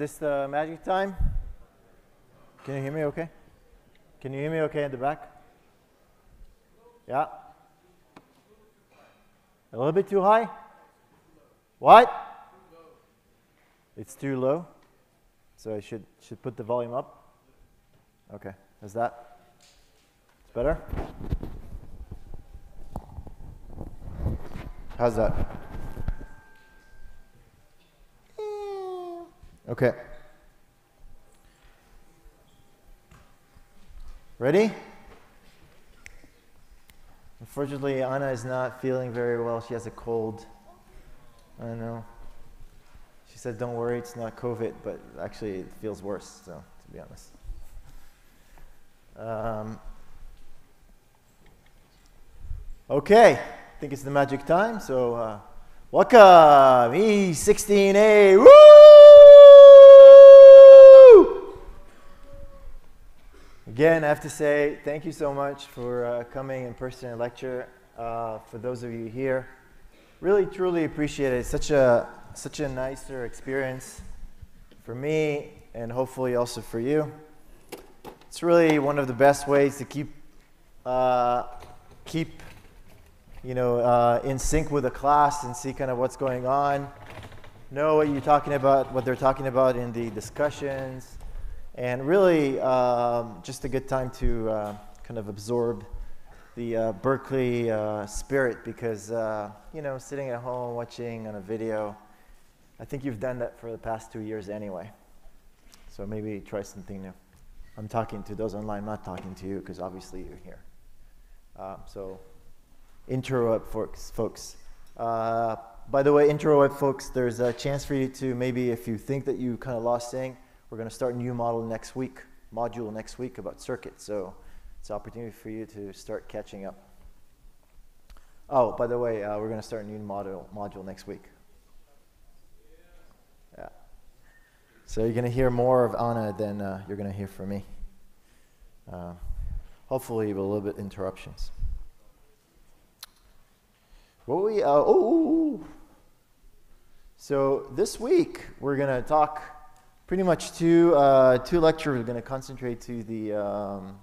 this the magic time? Can you hear me okay? Can you hear me okay in the back? Yeah? A little bit too high? What? It's too low? So I should, should put the volume up? Okay, is that? It's better? How's that? Okay. Ready? Unfortunately, Anna is not feeling very well. She has a cold. I don't know. She said, Don't worry, it's not COVID, but actually, it feels worse, so, to be honest. Um, okay, I think it's the magic time, so uh, welcome, E16A. Woo! Again, I have to say thank you so much for uh, coming in person and lecture. Uh, for those of you here, really truly appreciate it. Such a such a nicer experience for me, and hopefully also for you. It's really one of the best ways to keep uh, keep you know uh, in sync with the class and see kind of what's going on. Know what you're talking about, what they're talking about in the discussions and really, um, just a good time to uh, kind of absorb the uh, Berkeley uh, spirit because, uh, you know, sitting at home watching on a video, I think you've done that for the past two years anyway. So maybe try something new. I'm talking to those online, not talking to you because obviously you're here. Uh, so, intro up, folks. folks. Uh, by the way, intro up, folks, there's a chance for you to maybe, if you think that you kind of lost thing, we're going to start a new model next week, module next week about circuits. So it's an opportunity for you to start catching up. Oh, by the way, uh, we're going to start a new module, module next week. Yeah. So you're going to hear more of Anna than uh, you're going to hear from me. Uh, hopefully, with a little bit interruptions. What we? Oh, so this week we're going to talk pretty much two, uh, two lectures are going to concentrate to the, um,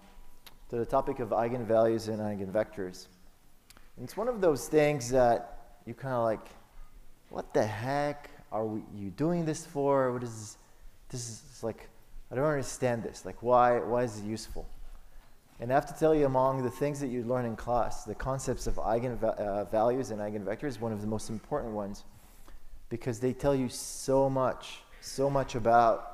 to the topic of eigenvalues and eigenvectors. And it's one of those things that you kind of like, what the heck are we, you doing this for? What is this? Is like, I don't understand this. Like, why, why is it useful? And I have to tell you, among the things that you learn in class, the concepts of eigenvalues uh, and eigenvectors is one of the most important ones because they tell you so much so much about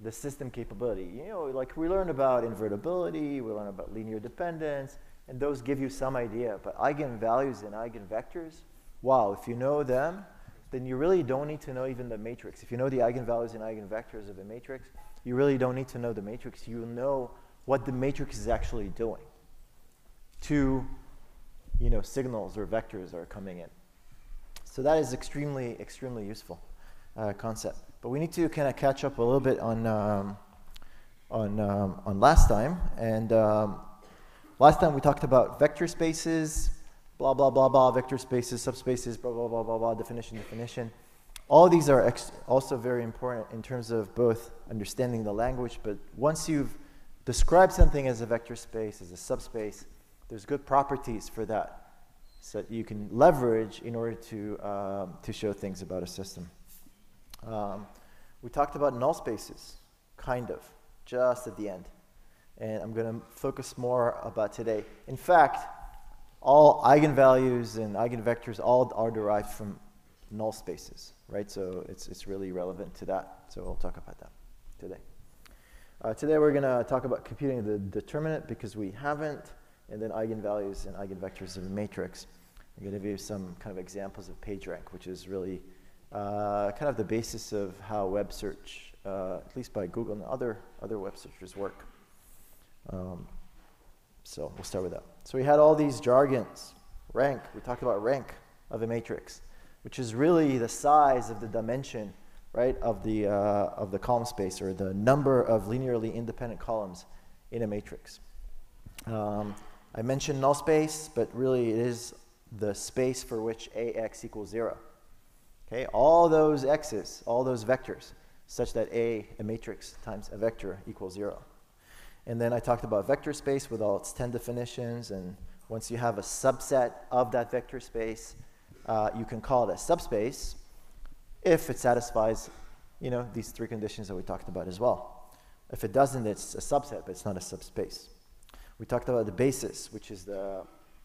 the system capability. You know, like we learn about invertibility, we learn about linear dependence, and those give you some idea. But eigenvalues and eigenvectors, wow, if you know them, then you really don't need to know even the matrix. If you know the eigenvalues and eigenvectors of a matrix, you really don't need to know the matrix. You know what the matrix is actually doing. to, you know, signals or vectors are coming in. So that is extremely, extremely useful uh, concept. But we need to kind of catch up a little bit on, um, on, um, on last time. And um, last time we talked about vector spaces, blah, blah, blah, blah, vector spaces, subspaces, blah, blah, blah, blah, blah, definition, definition. All these are also very important in terms of both understanding the language, but once you've described something as a vector space, as a subspace, there's good properties for that so that you can leverage in order to, um, to show things about a system. Um, we talked about null spaces, kind of, just at the end. And I'm going to focus more about today. In fact, all eigenvalues and eigenvectors all are derived from null spaces, right? So it's, it's really relevant to that. So we'll talk about that today. Uh, today we're going to talk about computing the determinant because we haven't, and then eigenvalues and eigenvectors of a matrix. I'm going to give you some kind of examples of PageRank, which is really uh, kind of the basis of how web search, uh, at least by Google and other, other web searchers work. Um, so we'll start with that. So we had all these jargons. Rank, we talked about rank of a matrix, which is really the size of the dimension, right, of the, uh, of the column space or the number of linearly independent columns in a matrix. Um, I mentioned null space, but really it is the space for which ax equals 0. Okay, all those x's, all those vectors, such that A, a matrix times a vector equals zero. And then I talked about vector space with all its 10 definitions, and once you have a subset of that vector space, uh, you can call it a subspace if it satisfies, you know, these three conditions that we talked about as well. If it doesn't, it's a subset, but it's not a subspace. We talked about the basis, which is the,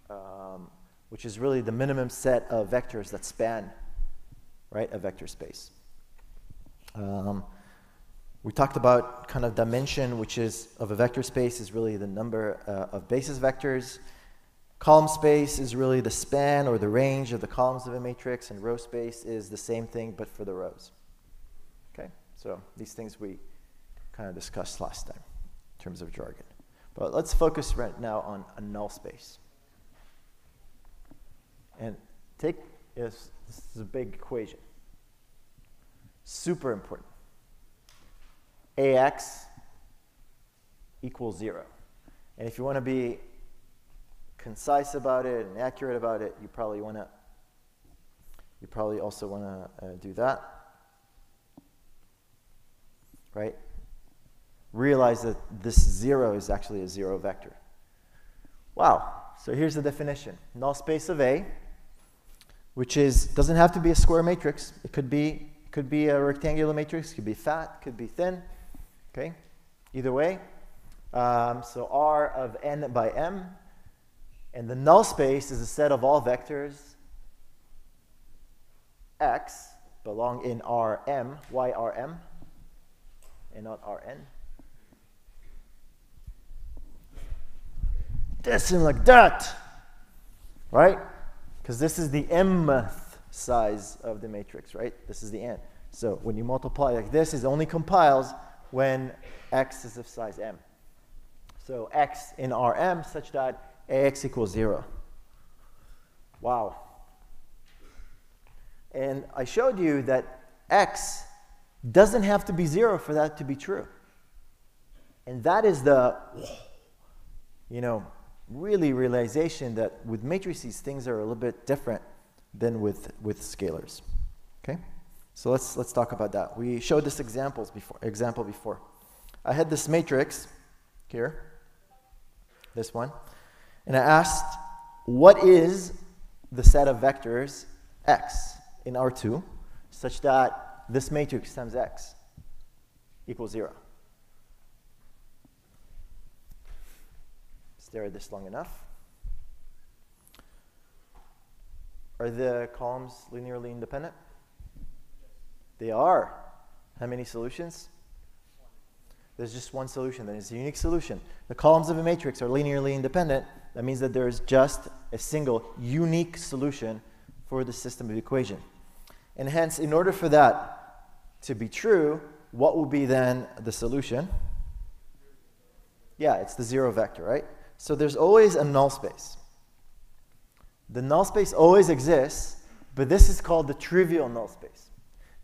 um, which is really the minimum set of vectors that span right, a vector space. Um, we talked about kind of dimension, which is of a vector space is really the number uh, of basis vectors. Column space is really the span or the range of the columns of a matrix, and row space is the same thing but for the rows. Okay, so these things we kind of discussed last time in terms of jargon. But let's focus right now on a null space. And take this, this is a big equation. Super important. AX equals zero. And if you want to be concise about it and accurate about it, you probably want to you probably also want to uh, do that. Right? Realize that this zero is actually a zero vector. Wow. So here's the definition. Null space of A which is doesn't have to be a square matrix. It could be could be a rectangular matrix, could be fat, could be thin. Okay, either way. Um, so R of n by m, and the null space is a set of all vectors x belong in Rm, Yrm, and not Rn. This and like that, right? Because this is the mth size of the matrix, right? This is the n. So when you multiply like this, it only compiles when x is of size m. So x in Rm such that ax equals 0. Wow. And I showed you that x doesn't have to be 0 for that to be true. And that is the, you know, really realization that with matrices, things are a little bit different than with, with scalars. Okay? So let's, let's talk about that. We showed this examples before, example before. I had this matrix here, this one, and I asked, what is the set of vectors x in R2 such that this matrix times x equals 0? Stare at this long enough. Are the columns linearly independent? They are. How many solutions? There's just one solution. That is a unique solution. The columns of a matrix are linearly independent. That means that there is just a single unique solution for the system of equation. And hence, in order for that to be true, what will be then the solution? Yeah, it's the zero vector, right? So there's always a null space. The null space always exists, but this is called the trivial null space.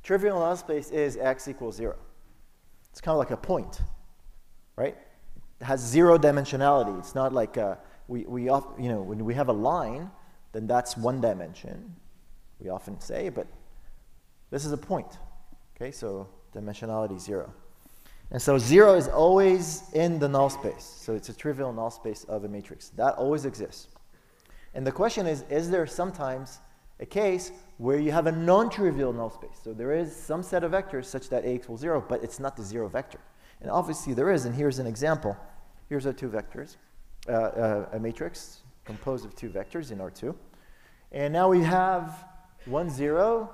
Trivial null space is x equals zero. It's kind of like a point, right? It has zero dimensionality. It's not like a, we, we, you know, when we have a line, then that's one dimension, we often say, but this is a point. Okay, so dimensionality zero. And so zero is always in the null space. So it's a trivial null space of a matrix. That always exists. And the question is, is there sometimes a case where you have a non-trivial null space? So there is some set of vectors such that A equals zero, but it's not the zero vector. And obviously there is, and here's an example. Here's our two vectors, uh, uh, a matrix composed of two vectors in R2. And now we have 1, 0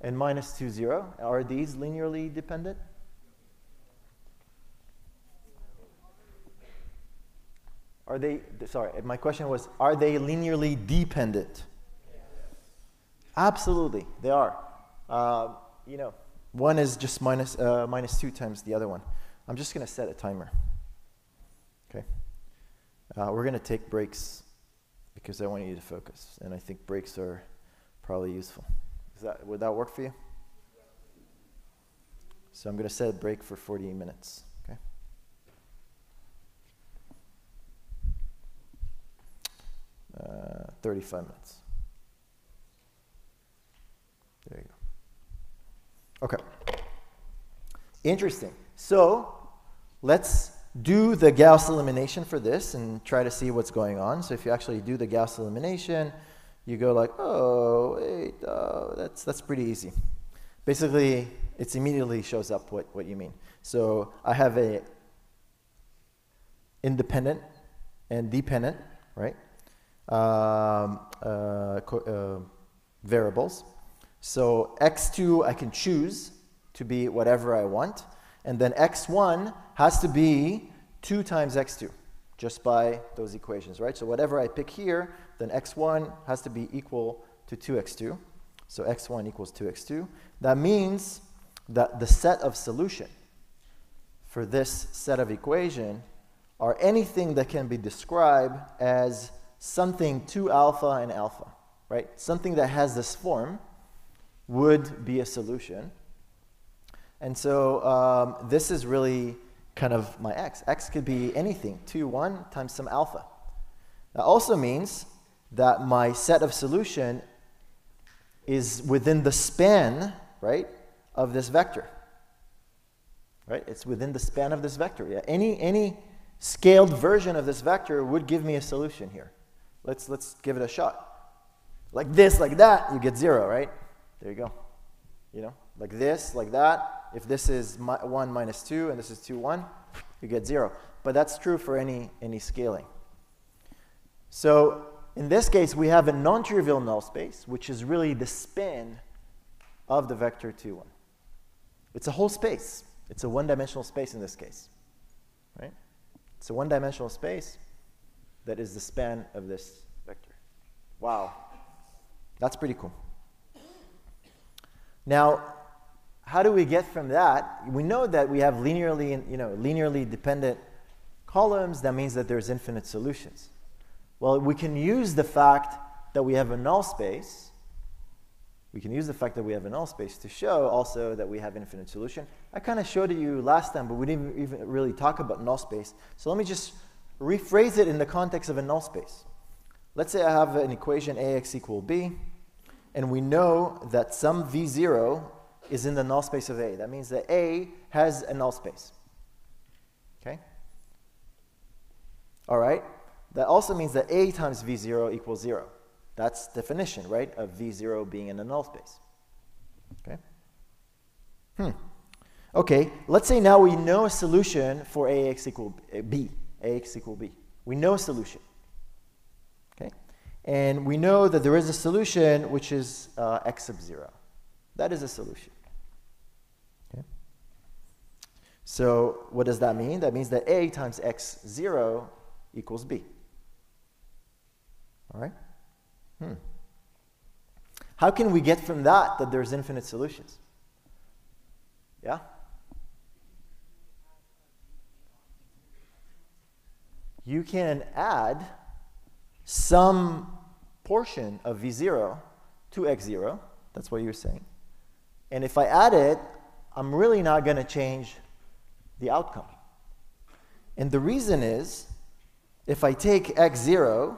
and minus 2, 0. Are these linearly dependent? Are they, sorry, my question was, are they linearly dependent? Absolutely, they are. Uh, you know, one is just minus, uh, minus 2 times the other one. I'm just going to set a timer. Okay. Uh, we're going to take breaks because I want you to focus, and I think breaks are probably useful. Is that, would that work for you? So I'm going to set a break for 40 minutes. Okay. Uh, 35 minutes. There you go. Okay. Interesting. So let's do the Gauss elimination for this and try to see what's going on. So if you actually do the Gauss elimination, you go like, oh, wait, oh, that's, that's pretty easy. Basically, it immediately shows up what, what you mean. So I have a independent and dependent, right? Um, uh, uh, variables. So x2 I can choose to be whatever I want. And then x1 has to be 2 times x2 just by those equations, right? So whatever I pick here, then x1 has to be equal to 2x2. So x1 equals 2x2. That means that the set of solution for this set of equation are anything that can be described as something 2 alpha and alpha, right? Something that has this form would be a solution. And so um, this is really kind of my x. x could be anything, 2, 1 times some alpha. That also means that my set of solution is within the span, right, of this vector. Right? It's within the span of this vector. Yeah. Any, any scaled version of this vector would give me a solution here. Let's, let's give it a shot. Like this, like that, you get zero, right? There you go. You know, like this, like that, if this is 1 minus 2 and this is 2, 1, you get 0. But that's true for any, any scaling. So in this case, we have a non-trivial null space, which is really the span of the vector 2, 1. It's a whole space. It's a one-dimensional space in this case. Right? It's a one-dimensional space that is the span of this vector. Wow. That's pretty cool. Now, how do we get from that? We know that we have linearly, you know, linearly dependent columns. That means that there's infinite solutions. Well, we can use the fact that we have a null space. We can use the fact that we have a null space to show also that we have infinite solution. I kind of showed it you last time, but we didn't even really talk about null space. So let me just rephrase it in the context of a null space. Let's say I have an equation ax equal b, and we know that some v0 is in the null space of A. That means that A has a null space. Okay? All right? That also means that A times V0 equals 0. That's definition, right, of V0 being in a null space. Okay? Hmm. Okay, let's say now we know a solution for AX equal B. AX equal B. We know a solution. Okay? And we know that there is a solution which is uh, X sub 0. That is a solution. Okay? So what does that mean? That means that A times x0 equals B. All right? Hmm. How can we get from that that there's infinite solutions? Yeah? You can add some portion of v0 to x0. That's what you're saying. And if I add it, I'm really not going to change the outcome. And the reason is if I take x0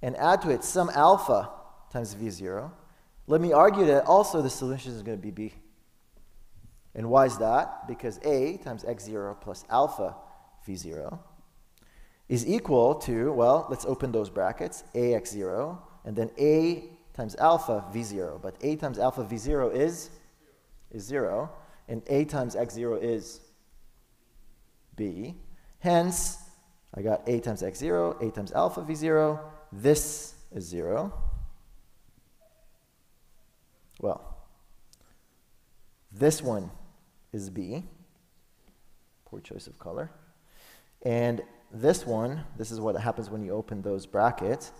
and add to it some alpha times v0, let me argue that also the solution is going to be b. And why is that? Because a times x0 plus alpha v0 is equal to, well, let's open those brackets, ax0, and then a times alpha v0. But a times alpha v0 is, is 0, and a times x0 is b. Hence, I got a times x0, a times alpha v0. This is 0. Well, this one is b. Poor choice of color. And this one, this is what happens when you open those brackets.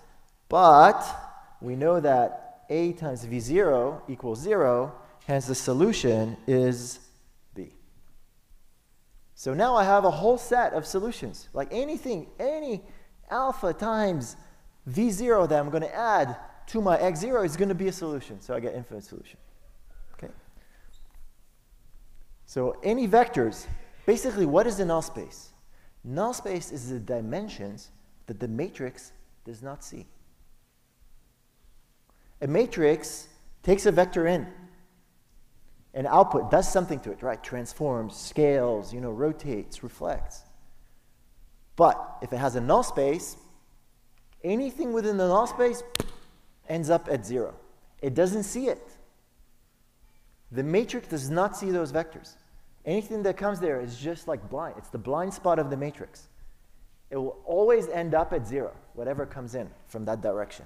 But we know that a times v0 equals 0, hence the solution is b. So now I have a whole set of solutions. Like anything, any alpha times v0 that I'm going to add to my x0 is going to be a solution. So I get infinite solution. Okay. So any vectors, basically what is the null space? Null space is the dimensions that the matrix does not see. A matrix takes a vector in and output does something to it, right? Transforms, scales, you know, rotates, reflects. But if it has a null space, anything within the null space ends up at zero. It doesn't see it. The matrix does not see those vectors. Anything that comes there is just like blind. It's the blind spot of the matrix. It will always end up at zero, whatever comes in from that direction.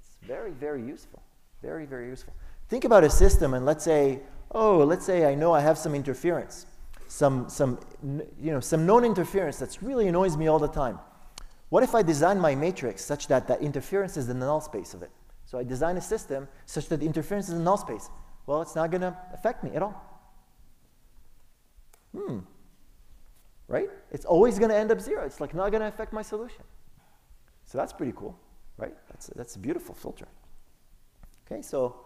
It's very, very useful. Very, very useful. Think about a system and let's say, oh, let's say I know I have some interference, some, some, you know, some known interference that's really annoys me all the time. What if I design my matrix such that that interference is in the null space of it? So I design a system such that the interference is the null space. Well, it's not going to affect me at all. Hmm. Right? It's always going to end up zero. It's like not going to affect my solution. So that's pretty cool, right? That's, that's a beautiful filter. Okay, so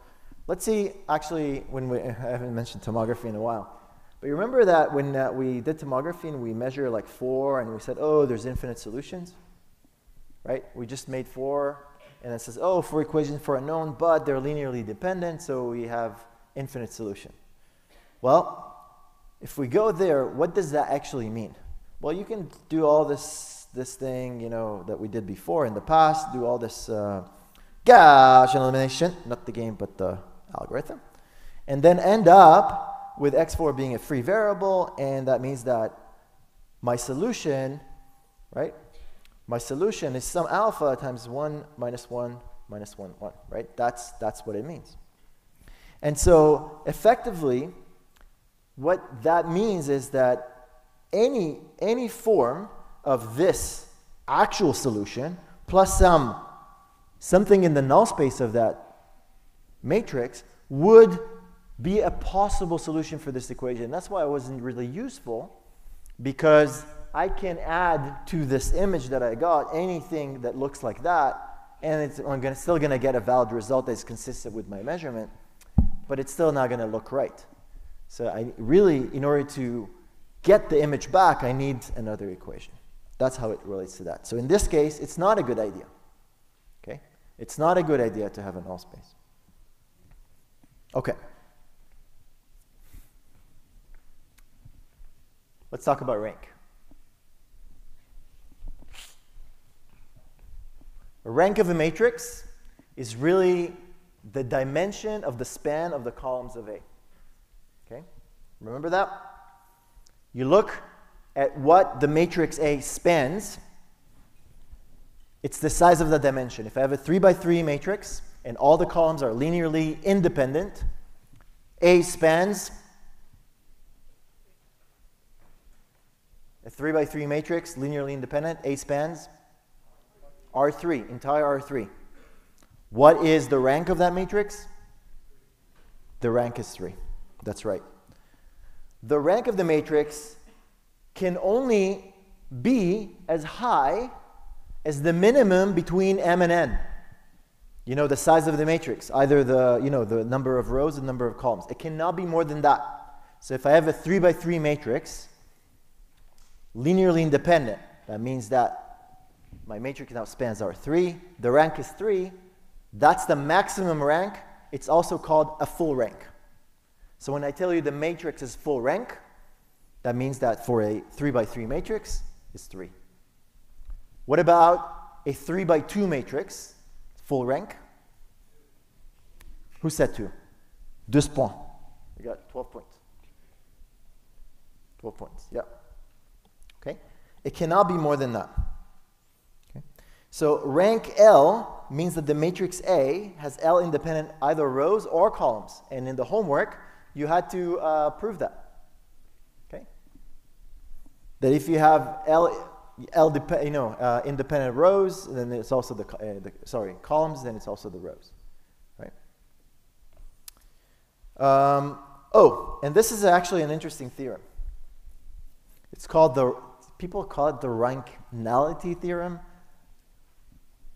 let's see, actually, when we, I haven't mentioned tomography in a while. But you remember that when uh, we did tomography and we measure like four and we said, oh, there's infinite solutions? Right? We just made four and it says, oh, four equations for a known, but they're linearly dependent, so we have infinite solution. Well, if we go there, what does that actually mean? Well, you can do all this, this thing, you know, that we did before in the past, do all this uh, Gaussian elimination, not the game, but the algorithm, and then end up with x4 being a free variable, and that means that my solution, right? My solution is some alpha times 1 minus 1 minus 1, 1, right? That's, that's what it means. And so effectively, what that means is that any, any form of this actual solution plus some something in the null space of that matrix would be a possible solution for this equation. That's why it wasn't really useful because I can add to this image that I got anything that looks like that and I'm gonna, still going to get a valid result that's consistent with my measurement, but it's still not going to look right. So I really, in order to get the image back, I need another equation. That's how it relates to that. So in this case, it's not a good idea. Okay? It's not a good idea to have a null space. Okay. Let's talk about rank. A rank of a matrix is really the dimension of the span of the columns of A. Okay? Remember that? You look at what the matrix A spans, it's the size of the dimension. If I have a 3 by 3 matrix and all the columns are linearly independent, A spans a 3 by 3 matrix, linearly independent, A spans R3, entire R3. What is the rank of that matrix? The rank is 3. That's right. The rank of the matrix can only be as high as the minimum between m and n. You know, the size of the matrix, either the, you know, the number of rows and number of columns. It cannot be more than that. So if I have a 3 by 3 matrix, linearly independent, that means that my matrix now spans R3, the rank is 3, that's the maximum rank. It's also called a full rank. So when I tell you the matrix is full rank, that means that for a 3 by 3 matrix, it's 3. What about a 3 by 2 matrix, full rank? Who said 2? 12 points. You got 12 points. 12 points, yeah. Okay? It cannot be more than that. Okay? So rank L means that the matrix A has L independent either rows or columns. And in the homework, you had to uh, prove that. Okay? That if you have L, L dep- you know, uh, independent rows, then it's also the, uh, the, sorry, columns, then it's also the rows. Right? Um, oh, and this is actually an interesting theorem. It's called the, people call it the rank nullity theorem.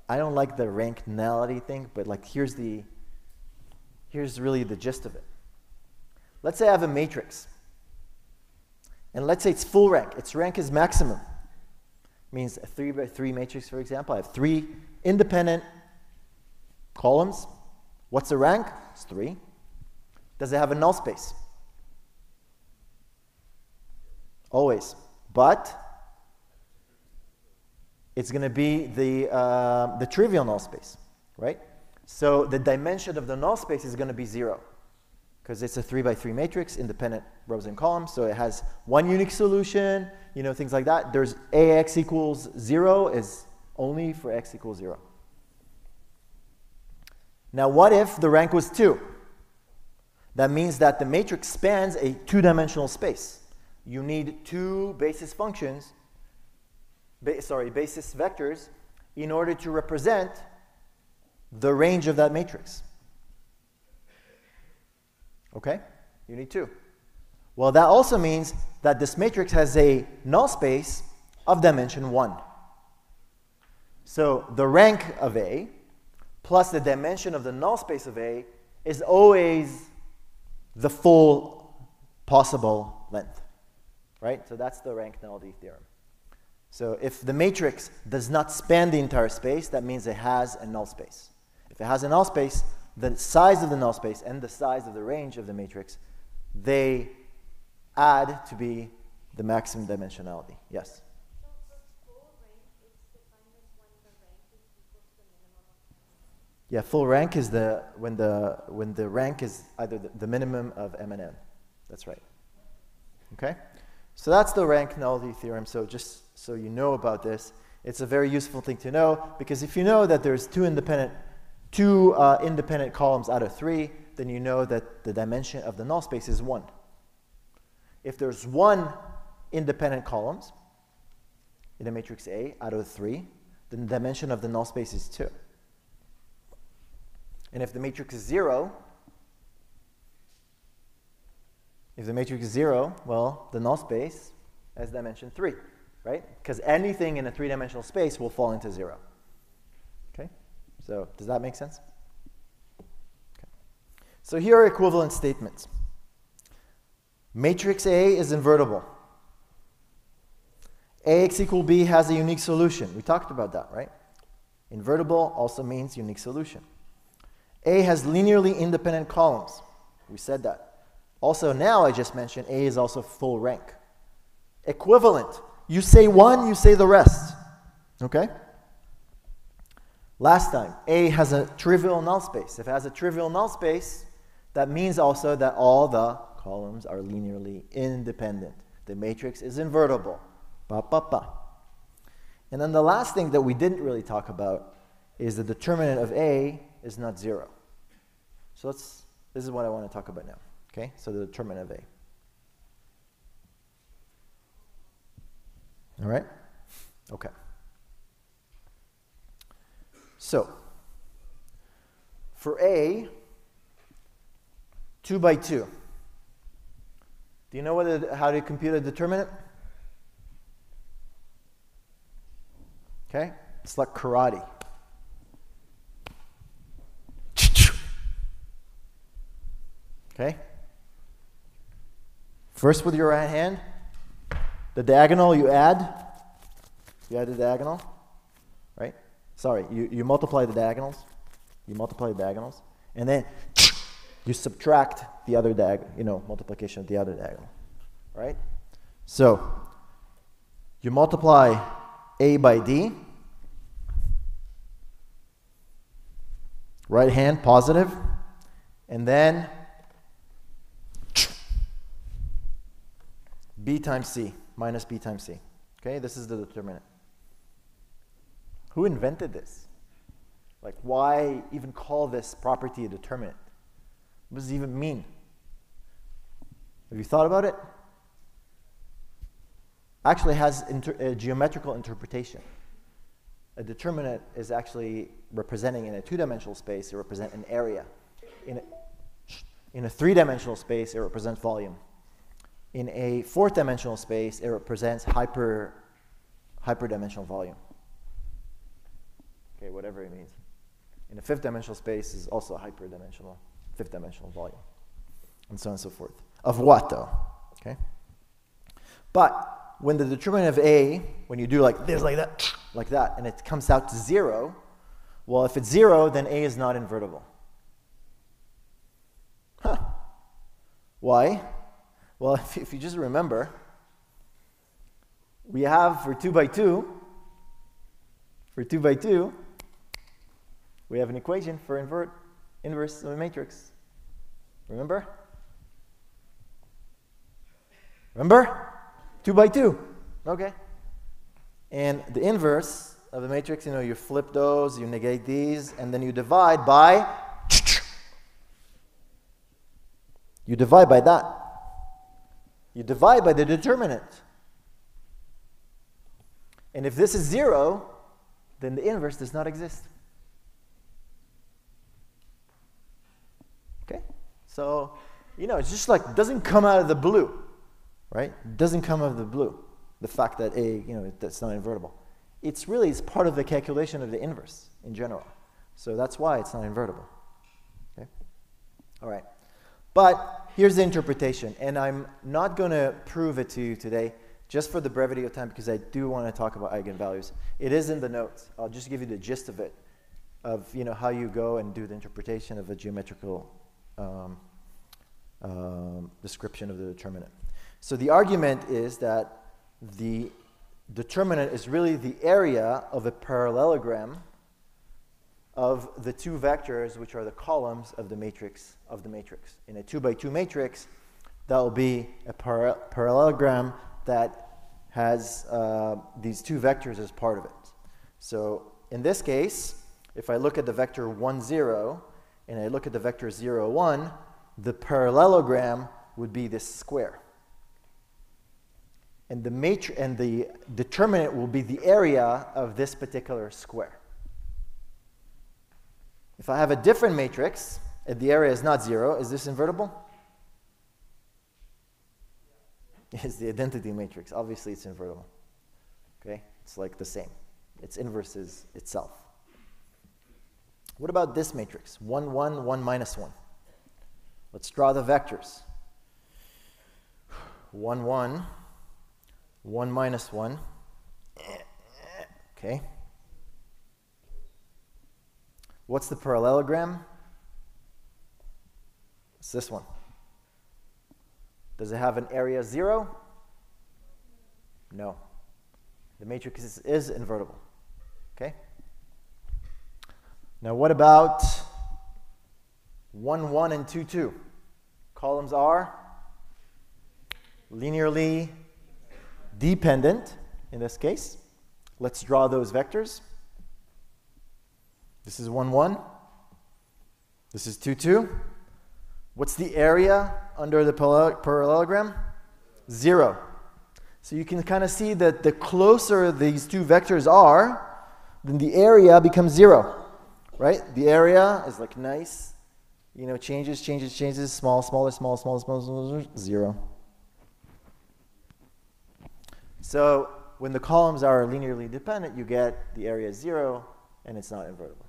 I don't like the rank nullity thing, but like here's the, here's really the gist of it. Let's say I have a matrix. And let's say it's full rank. Its rank is maximum. Means a three by three matrix, for example. I have three independent columns. What's the rank? It's three. Does it have a null space? Always. But it's going to be the, uh, the trivial null space, right? So the dimension of the null space is going to be zero because it's a three by three matrix, independent rows and columns. So it has one unique solution, you know, things like that. There's AX equals zero is only for X equals zero. Now, what if the rank was two? That means that the matrix spans a two dimensional space. You need two basis functions, ba sorry, basis vectors, in order to represent the range of that matrix. Okay? You need two. Well, that also means that this matrix has a null space of dimension 1. So the rank of A plus the dimension of the null space of A is always the full possible length. Right? So that's the rank nullity theorem. So if the matrix does not span the entire space, that means it has a null space. If it has a null space, the size of the null space and the size of the range of the matrix, they add to be the maximum dimensionality. Yes? Yeah, full rank is the when the when the rank is either the, the minimum of m and n. That's right. Okay? So that's the rank nullity theorem. So just so you know about this, it's a very useful thing to know because if you know that there's two independent two uh, independent columns out of three, then you know that the dimension of the null space is one. If there's one independent columns in the matrix A out of three, then the dimension of the null space is two. And if the matrix is zero, if the matrix is zero, well, the null space has dimension three, right? Because anything in a three-dimensional space will fall into zero. So does that make sense? Okay. So here are equivalent statements. Matrix A is invertible. AX equal B has a unique solution. We talked about that, right? Invertible also means unique solution. A has linearly independent columns. We said that. Also, now I just mentioned A is also full rank. Equivalent. You say one, you say the rest. Okay? Last time, A has a trivial null space. If it has a trivial null space, that means also that all the columns are linearly independent. The matrix is invertible. Ba, ba, ba. And then the last thing that we didn't really talk about is the determinant of A is not zero. So let's, this is what I want to talk about now. Okay, so the determinant of A. All right? Okay. So, for A, 2 by 2. Do you know what how to compute a determinant? Okay? It's like karate. Okay? First with your right hand, the diagonal you add. You add the diagonal? Sorry, you, you multiply the diagonals. You multiply the diagonals. And then you subtract the other diagonal, you know, multiplication of the other diagonal, right? So you multiply A by D. Right hand positive, and then b times c minus b times c. Okay, this is the determinant. Who invented this? Like, why even call this property a determinant? What does it even mean? Have you thought about it? Actually, has a geometrical interpretation. A determinant is actually representing in a two-dimensional space, it represents an area. In a, in a three-dimensional space, it represents volume. In a fourth dimensional space, it represents hyper, hyperdimensional volume. Okay, whatever it means. In a fifth dimensional space is also a hyperdimensional, fifth dimensional volume. And so on and so forth. Of what though? Okay? But when the determinant of A, when you do like this, like that, like that, and it comes out to zero, well, if it's zero, then A is not invertible. Huh. Why? Well, if, if you just remember, we have for 2 by 2, for 2 by 2, we have an equation for invert, inverse of a matrix. Remember? Remember? 2 by 2. Okay. And the inverse of the matrix, you know, you flip those, you negate these, and then you divide by. You divide by that. You divide by the determinant. And if this is zero, then the inverse does not exist. Okay? So, you know, it's just like doesn't come out of the blue, right? Doesn't come out of the blue. The fact that A, you know, that's not invertible. It's really it's part of the calculation of the inverse in general. So that's why it's not invertible. Okay? All right. But here's the interpretation, and I'm not going to prove it to you today just for the brevity of time because I do want to talk about eigenvalues. It is in the notes. I'll just give you the gist of it, of you know how you go and do the interpretation of a geometrical um, um, description of the determinant. So the argument is that the determinant is really the area of a parallelogram of the two vectors, which are the columns of the matrix of the matrix. In a two by two matrix, that will be a par parallelogram that has uh, these two vectors as part of it. So in this case, if I look at the vector 1, 0, and I look at the vector 0, 1, the parallelogram would be this square. And the, matri- and the determinant will be the area of this particular square. If I have a different matrix, and the area is not zero, is this invertible? It's the identity matrix. Obviously, it's invertible. Okay? It's like the same. Its inverse is itself. What about this matrix? 1, 1, 1 minus 1. Let's draw the vectors. 1, 1, 1 minus 1. Okay. What's the parallelogram? It's this one. Does it have an area 0? No. The matrix is, is invertible. Okay? Now, what about 1, 1, and 2, 2? Columns are linearly dependent in this case. Let's draw those vectors. This is 1, 1. This is 2, 2. What's the area under the parallelogram? Zero. So you can kind of see that the closer these two vectors are, then the area becomes zero. Right? The area is like nice, you know, changes, changes, changes, small, smaller, small, smaller, smaller, smaller, zero. So when the columns are linearly dependent, you get the area zero, and it's not invertible.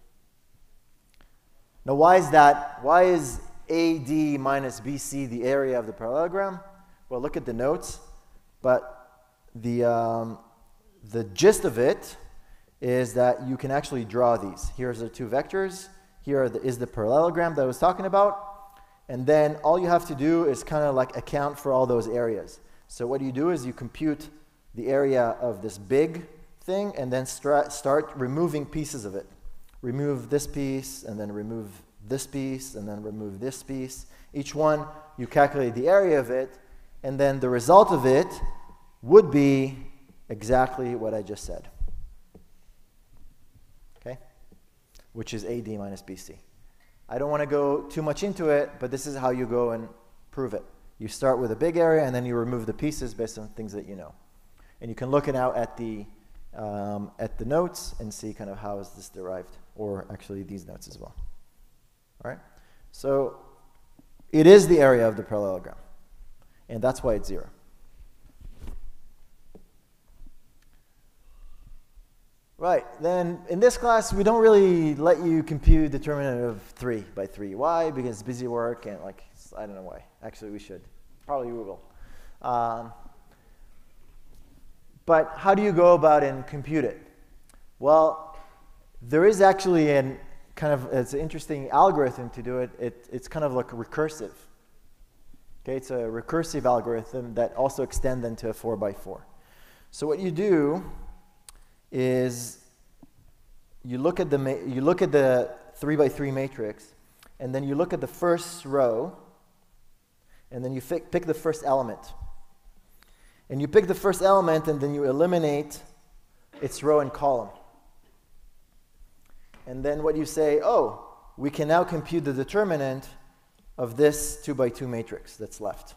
Now, why is that? Why is AD minus BC the area of the parallelogram? Well, look at the notes, but the, um, the gist of it is that you can actually draw these. Here's the two vectors. Here the, is the parallelogram that I was talking about. And then all you have to do is kind of like account for all those areas. So what you do is you compute the area of this big thing and then start removing pieces of it. Remove this piece and then remove this piece and then remove this piece. Each one, you calculate the area of it, and then the result of it would be exactly what I just said. Okay? Which is AD minus BC. I don't want to go too much into it, but this is how you go and prove it. You start with a big area, and then you remove the pieces based on things that you know. And you can look it out at the, um, at the notes and see kind of how is this derived, or actually these notes as well. All right? So it is the area of the parallelogram, and that's why it's zero. Right, then in this class, we don't really let you compute determinant of 3 by 3. Why? Because it's busy work and like, I don't know why. Actually, we should. Probably we will. Um, but how do you go about and compute it? Well, there is actually an kind of, it's an interesting algorithm to do it. it it's kind of like recursive. Okay, it's a recursive algorithm that also extends into a 4 by 4. So what you do is you look at the, you look at the 3 by 3 matrix, and then you look at the first row, and then you pick the first element. And you pick the first element, and then you eliminate its row and column. And then what you say, oh, we can now compute the determinant of this 2 by 2 matrix that's left.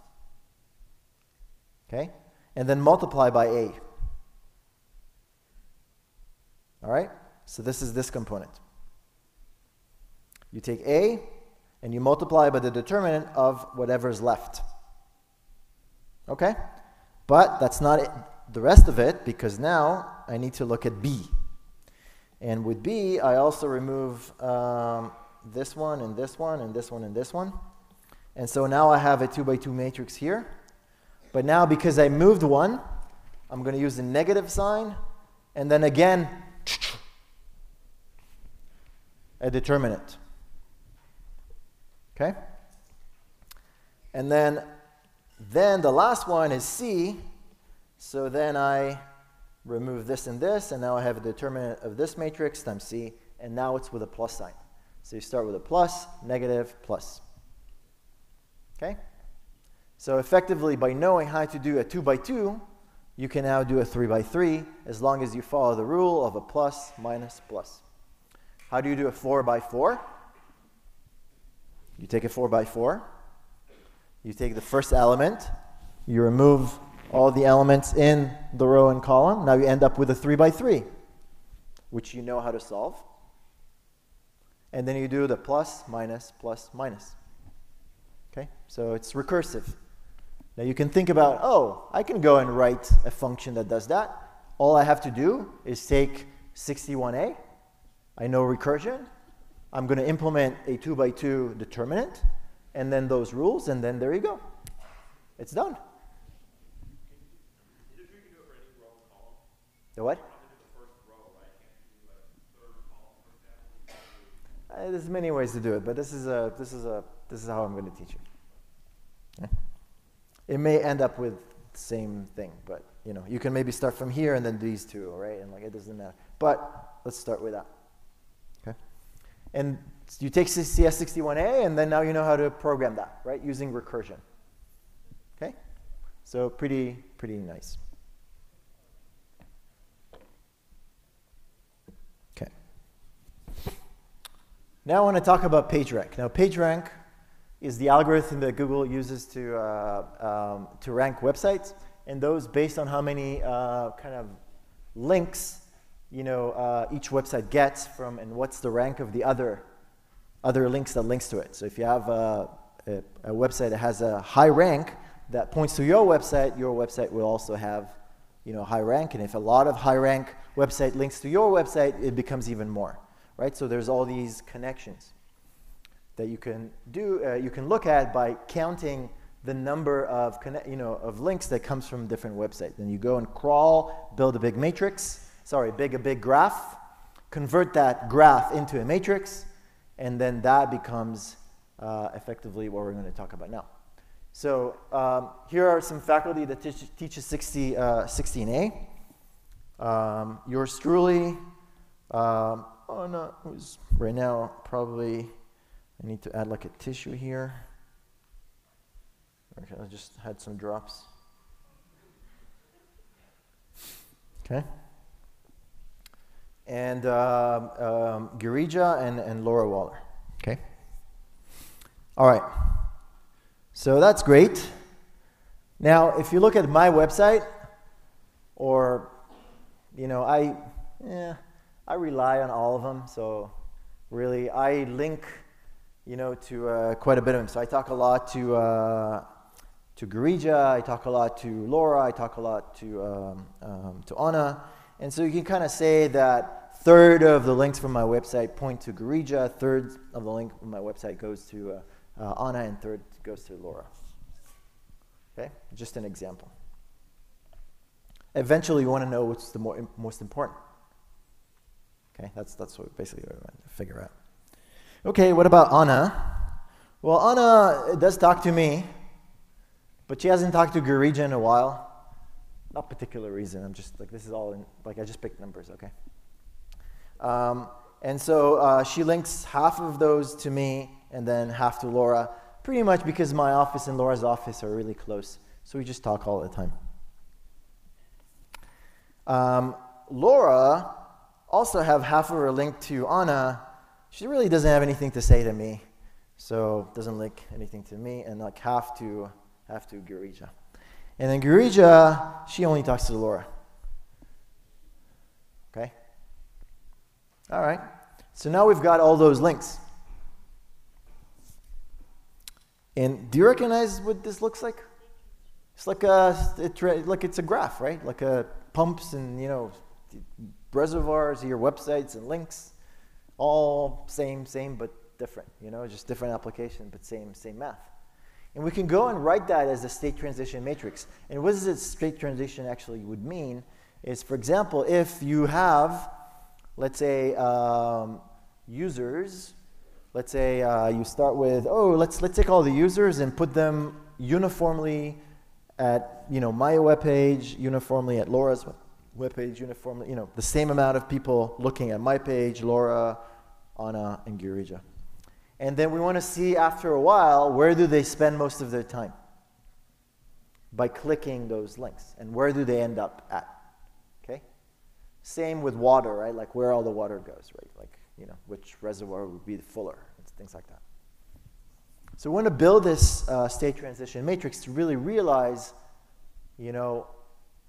Okay? And then multiply by A. All right? So this is this component. You take A and you multiply by the determinant of whatever is left. Okay? But that's not it, the rest of it because now I need to look at B. And with B, I also remove um, this one and this one and this one and this one. And so now I have a 2 by 2 matrix here. But now because I moved one, I'm going to use the negative sign. And then again, a determinant. Okay? And then, then the last one is C. So then I remove this and this, and now I have a determinant of this matrix times C, and now it's with a plus sign. So you start with a plus, negative, plus. Okay? So effectively, by knowing how to do a 2 by 2, you can now do a 3 by 3 as long as you follow the rule of a plus, minus, plus. How do you do a 4 by 4? You take a 4 by 4. You take the first element. You remove all the elements in the row and column. Now you end up with a 3 by 3, which you know how to solve. And then you do the plus, minus, plus, minus. Okay? So it's recursive. Now you can think about, oh, I can go and write a function that does that. All I have to do is take 61a I know recursion. I'm going to implement a 2 by 2 determinant, and then those rules, and then there you go. It's done. The what? Uh, there's many ways to do it, but this is a this is a this is how I'm going to teach you. It may end up with the same thing, but you know you can maybe start from here and then these two, right? And like it doesn't matter. But let's start with that. And you take CS61A, and then now you know how to program that, right, using recursion. Okay? So pretty, pretty nice. Okay. Now I want to talk about PageRank. Now PageRank is the algorithm that Google uses to, uh, um, to rank websites, and those based on how many uh, kind of links you know, uh, each website gets from and what's the rank of the other, other links that links to it. So if you have a, a, a website that has a high rank that points to your website, your website will also have you know, high rank. And if a lot of high rank website links to your website, it becomes even more, right? So there's all these connections that you can do, uh, you can look at by counting the number of, you know, of links that comes from different websites. Then you go and crawl, build a big matrix, sorry, big a big graph, convert that graph into a matrix, and then that becomes uh, effectively what we're going to talk about now. So um, here are some faculty that teach, teaches 60, uh, 16A. Um, yours truly, um, oh no, who's right now probably, I need to add like a tissue here. Okay, I just had some drops. Okay. And uh, um, Gireeja and, and Laura Waller. Okay. All right. So that's great. Now, if you look at my website, or, you know, I, yeah, I rely on all of them. So really, I link, you know, to uh, quite a bit of them. So I talk a lot to uh, to Gireeja, I talk a lot to Laura, I talk a lot to, um, um, to Anna. And so you can kind of say that third of the links from my website point to Gireeja, third of the link from my website goes to uh, uh, Anna, and third goes to Laura. Okay, just an example. Eventually, you want to know what's the more, most important. Okay, that's, that's what basically what I want to figure out. Okay, what about Anna? Well, Anna does talk to me, but she hasn't talked to Gireeja in a while. Not particular reason. I'm just like, this is all in, like, I just picked numbers, okay? Um, and so uh, she links half of those to me and then half to Laura, pretty much because my office and Laura's office are really close. So we just talk all the time. Um, Laura also have half of her link to Anna. She really doesn't have anything to say to me, so doesn't link anything to me, and like half to half to Gireeja. And then Gireeja, she only talks to Laura. Okay? All right. So now we've got all those links. And do you recognize what this looks like? It's like a, it, like it's a graph, right? Like a pumps and you know reservoirs, your websites and links, all same, same but different. You know, just different application, but same, same math. And we can go and write that as a state transition matrix. And what does a state transition actually would mean is, for example, if you have, let's say, um, users, let's say uh, you start with, oh, let's, let's take all the users and put them uniformly at, you know, my web page, uniformly at Laura's web page, uniformly, you know, the same amount of people looking at my page, Laura, Anna, and Gireeja. And then we want to see after a while where do they spend most of their time by clicking those links and where do they end up at. Okay? Same with water, right? Like where all the water goes, right? Like, you know, which reservoir would be fuller, things like that. So we want to build this uh, state transition matrix to really realize, you know,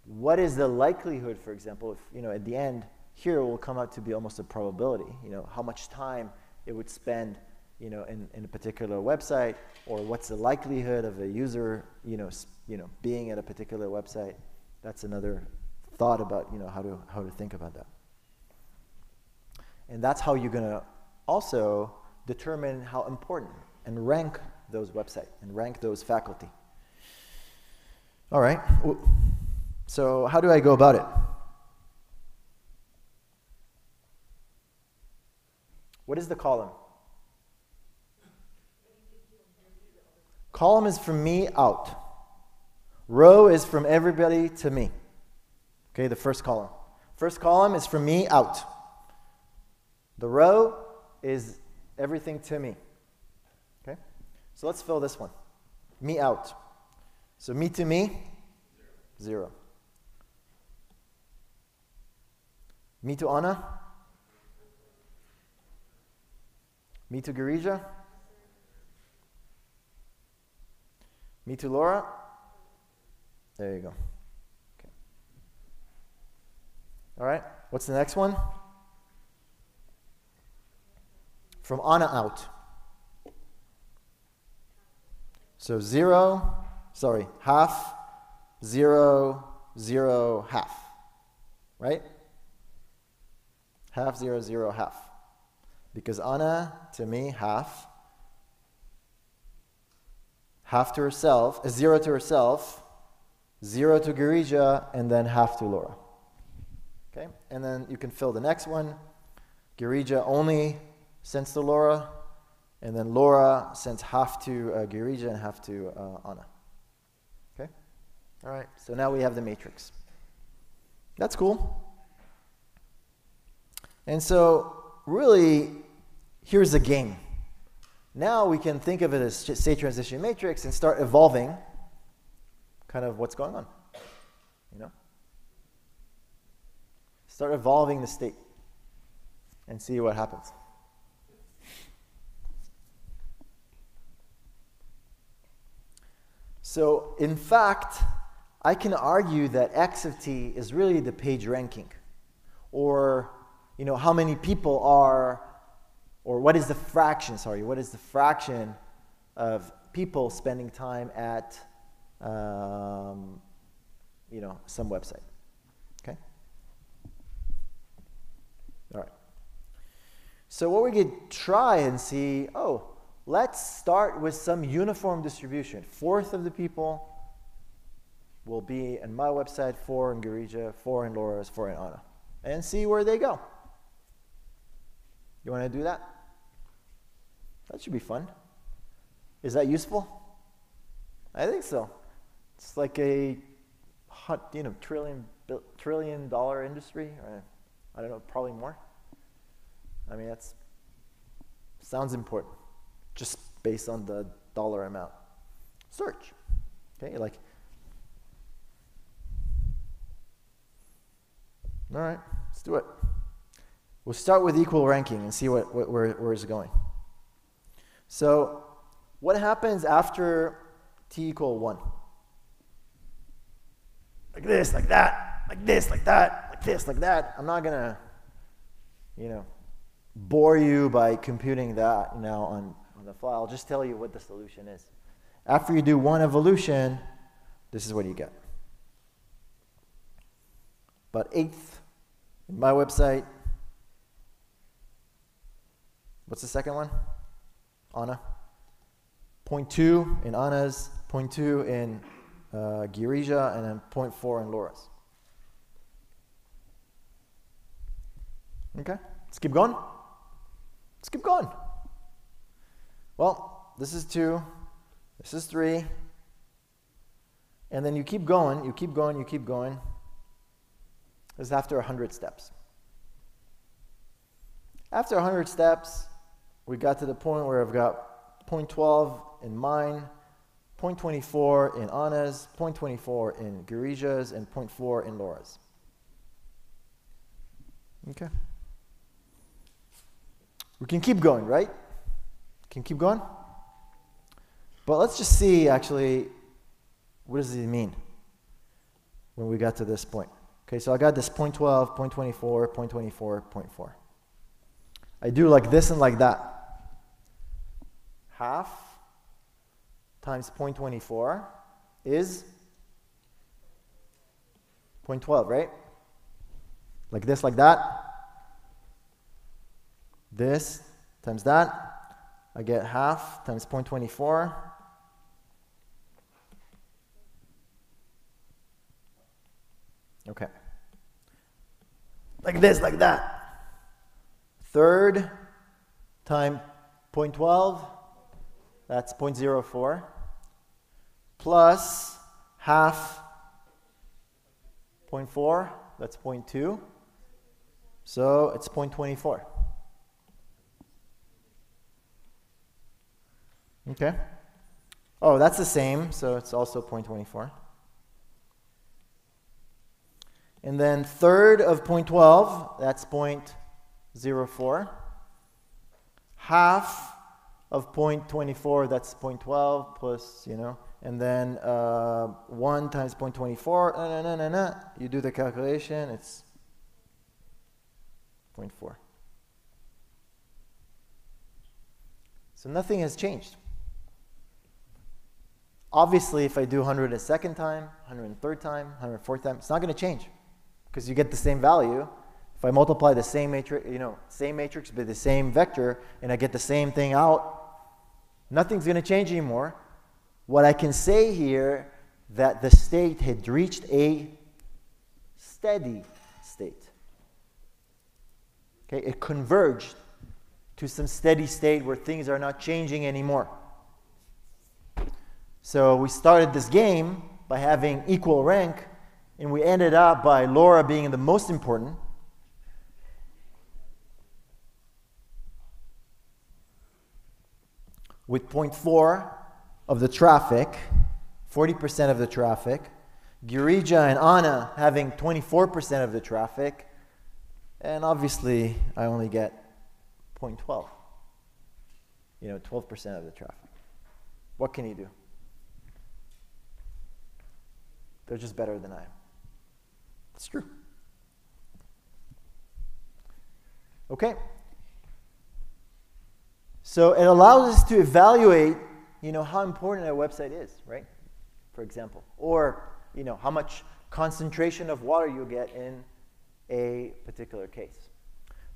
what is the likelihood, for example, if, you know, at the end, here will come out to be almost a probability, you know, how much time it would spend you know, in, in a particular website, or what's the likelihood of a user, you know, you know, being at a particular website. That's another thought about, you know, how to, how to think about that. And that's how you're going to also determine how important and rank those websites and rank those faculty. All right. So how do I go about it? What is the column? Column is from me out. Row is from everybody to me. Okay, the first column. First column is from me out. The row is everything to me. Okay? So let's fill this one. Me out. So me to me, zero. Me to Anna? Me to Gireeja? Me too, Laura? There you go. Okay. All right. What's the next one? From Anna out. So zero, sorry, half, zero, zero, half. Right? Half, zero, zero, half. Because Anna, to me, half, half to herself, a zero to herself, zero to Gireeja, and then half to Laura. Okay? And then you can fill the next one. Gireeja only sends to Laura, and then Laura sends half to uh, Gireeja and half to uh, Anna. Okay? All right, so now we have the matrix. That's cool. And so, really, here's the game. Now we can think of it as state transition matrix and start evolving kind of what's going on. You know? Start evolving the state and see what happens. So, in fact, I can argue that x of t is really the page ranking, or you know how many people are or what is the fraction, sorry, what is the fraction of people spending time at, um, you know, some website? Okay? All right. So what we could try and see, oh, let's start with some uniform distribution. Fourth of the people will be in my website, four in Gireeja, four in Laura's, four in Anna. And see where they go. You want to do that? That should be fun. Is that useful? I think so. It's like a hot, you know, trillion trillion dollar industry. Or, I don't know, probably more. I mean, that's sounds important, just based on the dollar amount. Search, okay, like. All right, let's do it. We'll start with equal ranking and see what, what where, where is it going. So what happens after t equal 1? Like this, like that, like this, like that, like this, like that. I'm not going to, you know, bore you by computing that now on, on the fly. I'll just tell you what the solution is. After you do one evolution, this is what you get. But eighth, in my website, what's the second one? Anna. Point two in Anna's, point two in uh, Gireeja, and then point four in Laura's. Okay, let's keep going. Let's keep going. Well, this is two, this is three, and then you keep going, you keep going, you keep going. This is after 100 steps. After 100 steps, we got to the point where I've got point 12 in mine, point 24 in Anna's, point 24 in Gireeja's, and point 4 in Laura's. Okay. We can keep going, right? Can keep going? But let's just see actually what does it mean when we got to this point. Okay, so I got this point 12, point 24, point 24, point 4. I do like this and like that half times 0.24 is 0.12, right? Like this, like that. This times that. I get half times 0.24. Okay. Like this, like that. Third time 0.12 that's 0.04, plus half 0.4, that's 0.2. So it's 0.24. Okay. Oh, that's the same, so it's also 0.24. And then third of 0.12, that's 0.04. Half of 0.24, that's 0.12 plus, you know, and then uh, 1 times 0.24, nah, nah, nah, nah, nah. you do the calculation, it's 0.4. So nothing has changed. Obviously, if I do 100 a second time, 103rd time, 104th time, it's not going to change because you get the same value. If I multiply the same matrix, you know, same matrix by the same vector, and I get the same thing out, nothing's going to change anymore. What I can say here that the state had reached a steady state. Okay, it converged to some steady state where things are not changing anymore. So we started this game by having equal rank, and we ended up by Laura being the most important. With 0.4 of the traffic, 40% of the traffic, Gireeja and Anna having 24% of the traffic, and obviously I only get 0.12. You know, 12% of the traffic. What can you do? They're just better than I am. It's true. Okay? So it allows us to evaluate, you know, how important a website is, right? For example. Or, you know, how much concentration of water you get in a particular case.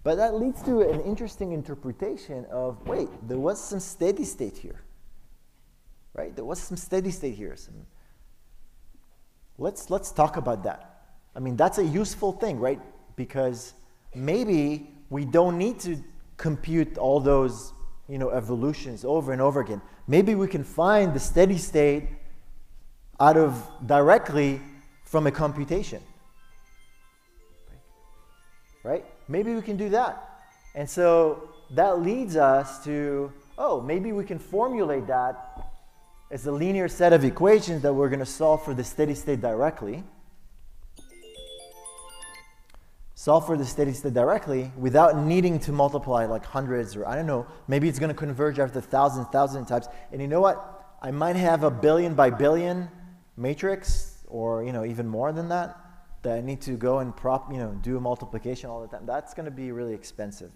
But that leads to an interesting interpretation of wait, there was some steady state here. Right? There was some steady state here. Some, let's, let's talk about that. I mean, that's a useful thing, right? Because maybe we don't need to compute all those you know, evolutions over and over again. Maybe we can find the steady state out of directly from a computation. Right? Maybe we can do that. And so that leads us to, oh, maybe we can formulate that as a linear set of equations that we're going to solve for the steady state directly. Solve for the steady state directly without needing to multiply like hundreds or I don't know, maybe it's going to converge after thousands, thousands times. And you know what? I might have a billion by billion matrix or you know even more than that that I need to go and prop, you know, do a multiplication all the time. That's going to be really expensive.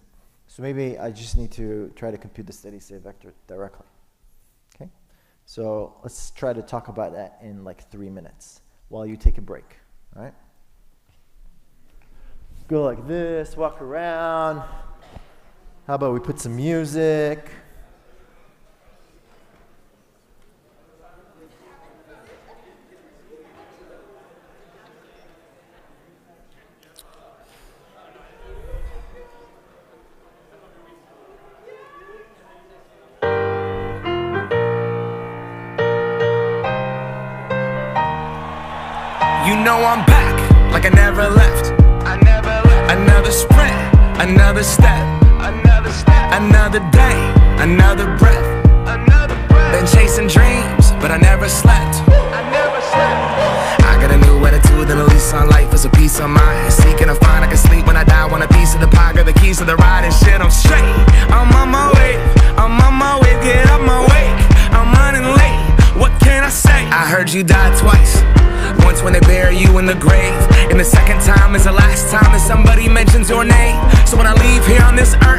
So maybe I just need to try to compute the steady state vector directly. Okay? So let's try to talk about that in like three minutes while you take a break. All right? Go like this, walk around. How about we put some music? You know I'm back, like I never left. Another sprint, another step, Another step, another day, another breath. another breath. Been chasing dreams, but I never slept. I never slept. I got a new attitude and a this earth,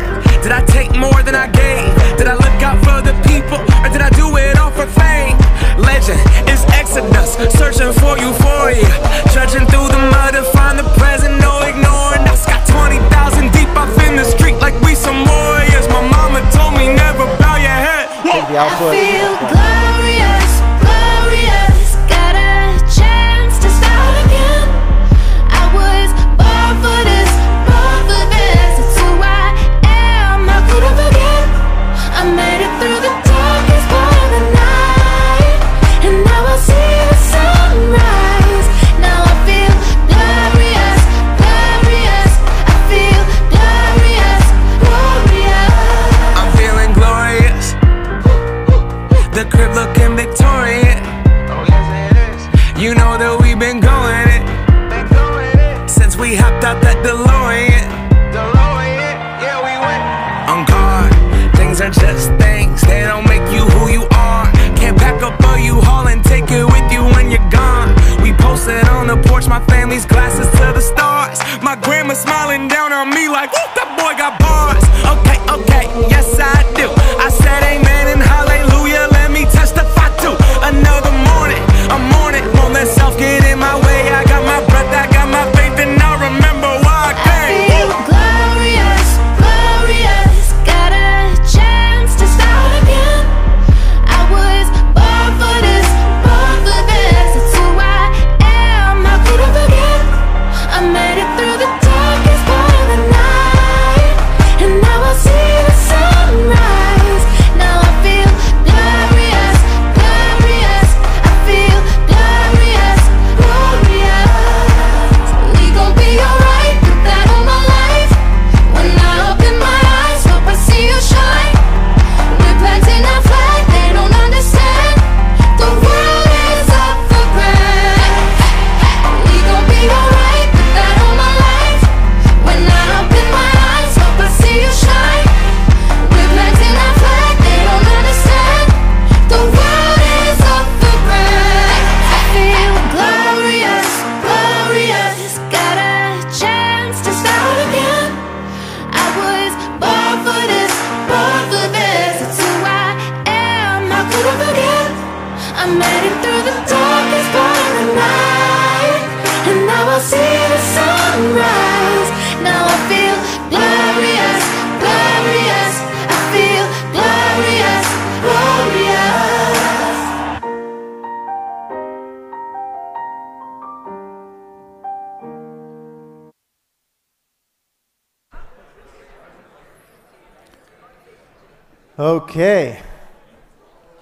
Okay.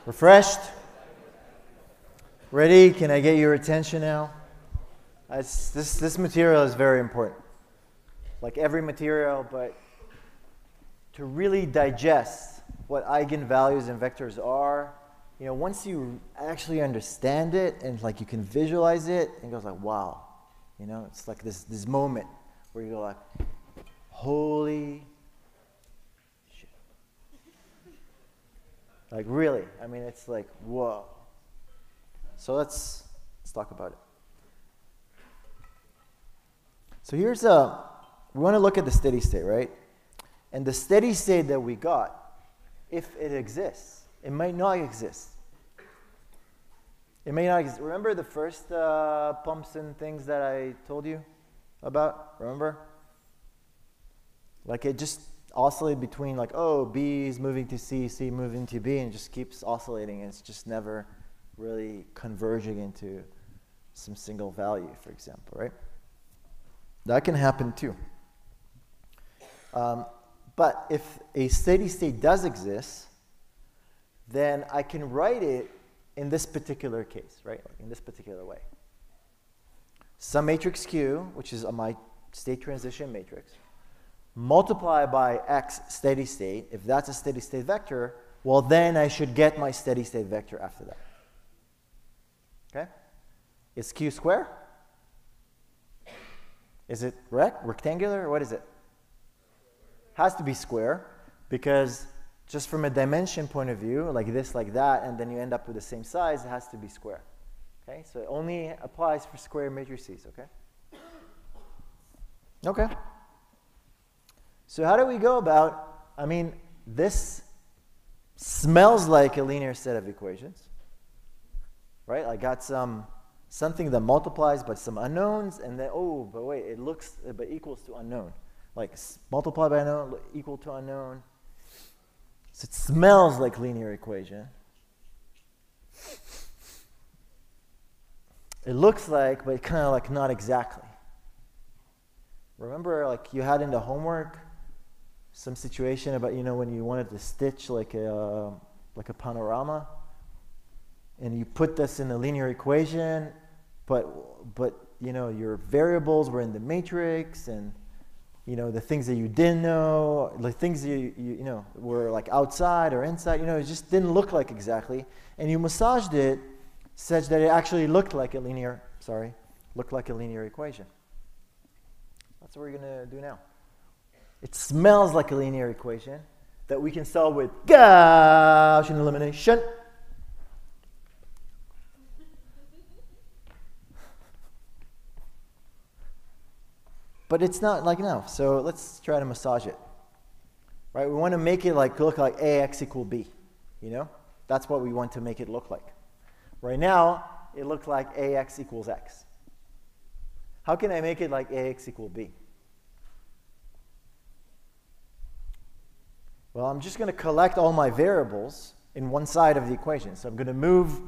Refreshed? Ready? Can I get your attention now? This, this material is very important. Like every material, but to really digest what eigenvalues and vectors are, you know, once you actually understand it and like you can visualize it, and it goes like, wow. You know, it's like this, this moment where you go like, holy Like really, I mean, it's like whoa. So let's let's talk about it. So here's a we want to look at the steady state, right? And the steady state that we got, if it exists, it might not exist. It may not exist. Remember the first uh, pumps and things that I told you about? Remember? Like it just oscillated between like, oh, B is moving to C, C moving to B, and it just keeps oscillating. And it's just never really converging into some single value, for example, right? That can happen too. Um, but if a steady state does exist, then I can write it in this particular case, right? In this particular way. Some matrix Q, which is a my state transition matrix, multiply by x steady state. If that's a steady state vector, well, then I should get my steady state vector after that. Okay? Is Q square? Is it rect, rectangular, what is it? Has to be square because just from a dimension point of view, like this, like that, and then you end up with the same size, it has to be square. Okay, so it only applies for square matrices, okay? Okay. So how do we go about, I mean, this smells like a linear set of equations, right? I got some, something that multiplies but some unknowns, and then, oh, but wait, it looks, but equals to unknown. Like multiply by unknown, equal to unknown. So it smells like linear equation. It looks like, but kind of like not exactly. Remember, like you had in the homework some situation about you know when you wanted to stitch like a uh, like a panorama, and you put this in a linear equation, but but you know your variables were in the matrix and you know the things that you didn't know the things you, you you know were like outside or inside you know it just didn't look like exactly. And you massaged it such that it actually looked like a linear sorry looked like a linear equation. That's what we're going to do now it smells like a linear equation that we can solve with Gaussian elimination but it's not like enough. So let's try to massage it. Right? We want to make it like look like ax equal b. You know? That's what we want to make it look like. Right now, it looks like ax equals x. How can I make it like ax equal b? Well, I'm just going to collect all my variables in one side of the equation. So I'm going to move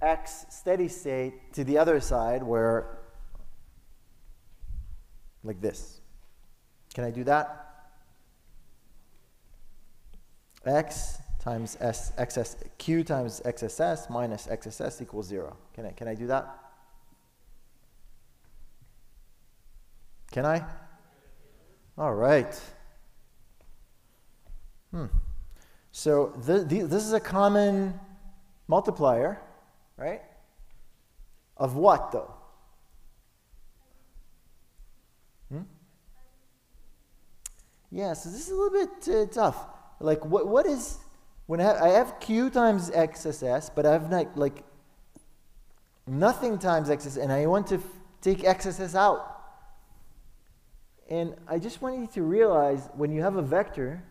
x steady state to the other side where, like this. Can I do that? x times s, xs, q times xss minus xss equals 0. Can I, can I do that? Can I? All right. Hmm. So th th this is a common multiplier, right? Of what, though? Hmm? Yeah, so this is a little bit uh, tough. Like, what, what is, when I have, I have q times xss, but I have not, like, nothing times xss, and I want to take xss out. And I just want you to realize when you have a vector,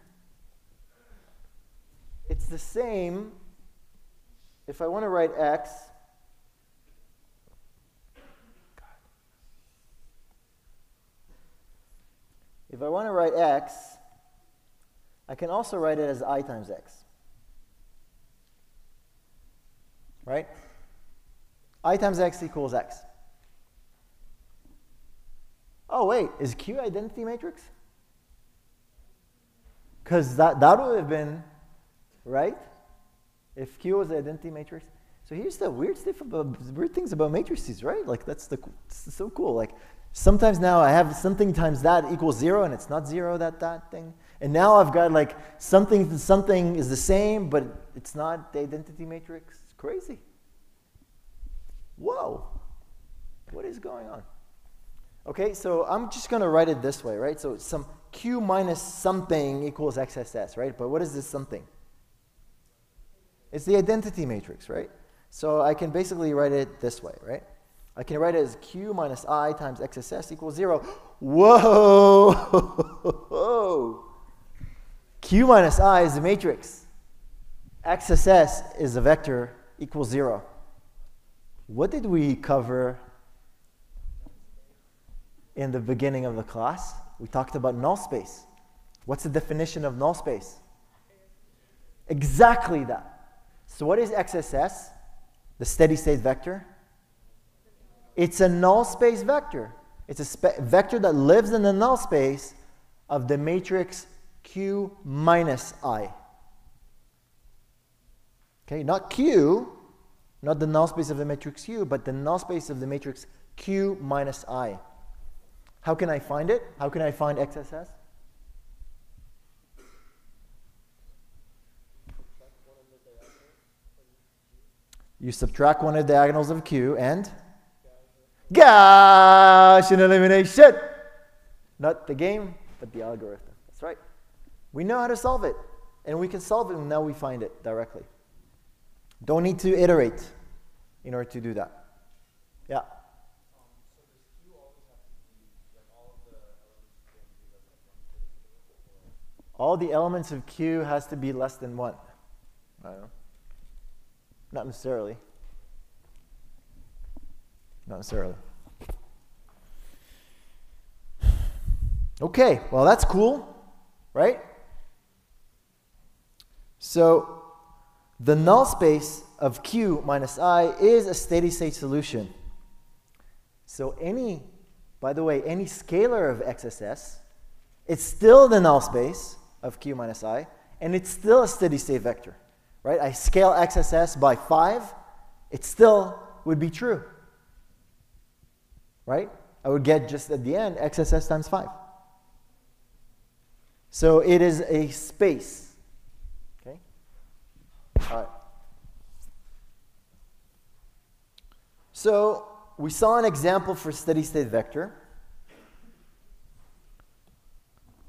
the same if I want to write x. If I want to write x, I can also write it as i times x. Right? i times x equals x. Oh, wait, is Q identity matrix? Because that, that would have been, right? If Q was the identity matrix. So here's the weird stuff about weird things about matrices, right? Like that's the so cool. Like sometimes now I have something times that equals zero, and it's not zero that that thing. And now I've got like something something is the same, but it's not the identity matrix. It's crazy. Whoa, what is going on? Okay, so I'm just going to write it this way, right? So some q minus something equals xss, right? But what is this something? It's the identity matrix, right? So I can basically write it this way, right? I can write it as q minus i times xss equals 0. Whoa! q minus i is the matrix. xss is a vector equals 0. What did we cover in the beginning of the class? We talked about null space. What's the definition of null space? Exactly that. So what is XSS? The steady state vector? It's a null space vector. It's a vector that lives in the null space of the matrix Q minus I. Okay, not Q, not the null space of the matrix Q, but the null space of the matrix Q minus I. How can I find it? How can I find XSS? You subtract one of the diagonals of Q and Gaussian elimination. Not the game, but the algorithm. That's right. We know how to solve it, and we can solve it now we find it directly. Don't need to iterate in order to do that. Yeah. All the elements of Q has to be less than 1. Not necessarily. Not necessarily. Okay, well, that's cool, right? So, the null space of Q minus I is a steady state solution. So, any, by the way, any scalar of XSS, it's still the null space of Q minus I, and it's still a steady state vector right? I scale XSS by 5, it still would be true. Right? I would get just at the end XSS times 5. So it is a space. Okay? All right. So we saw an example for steady state vector.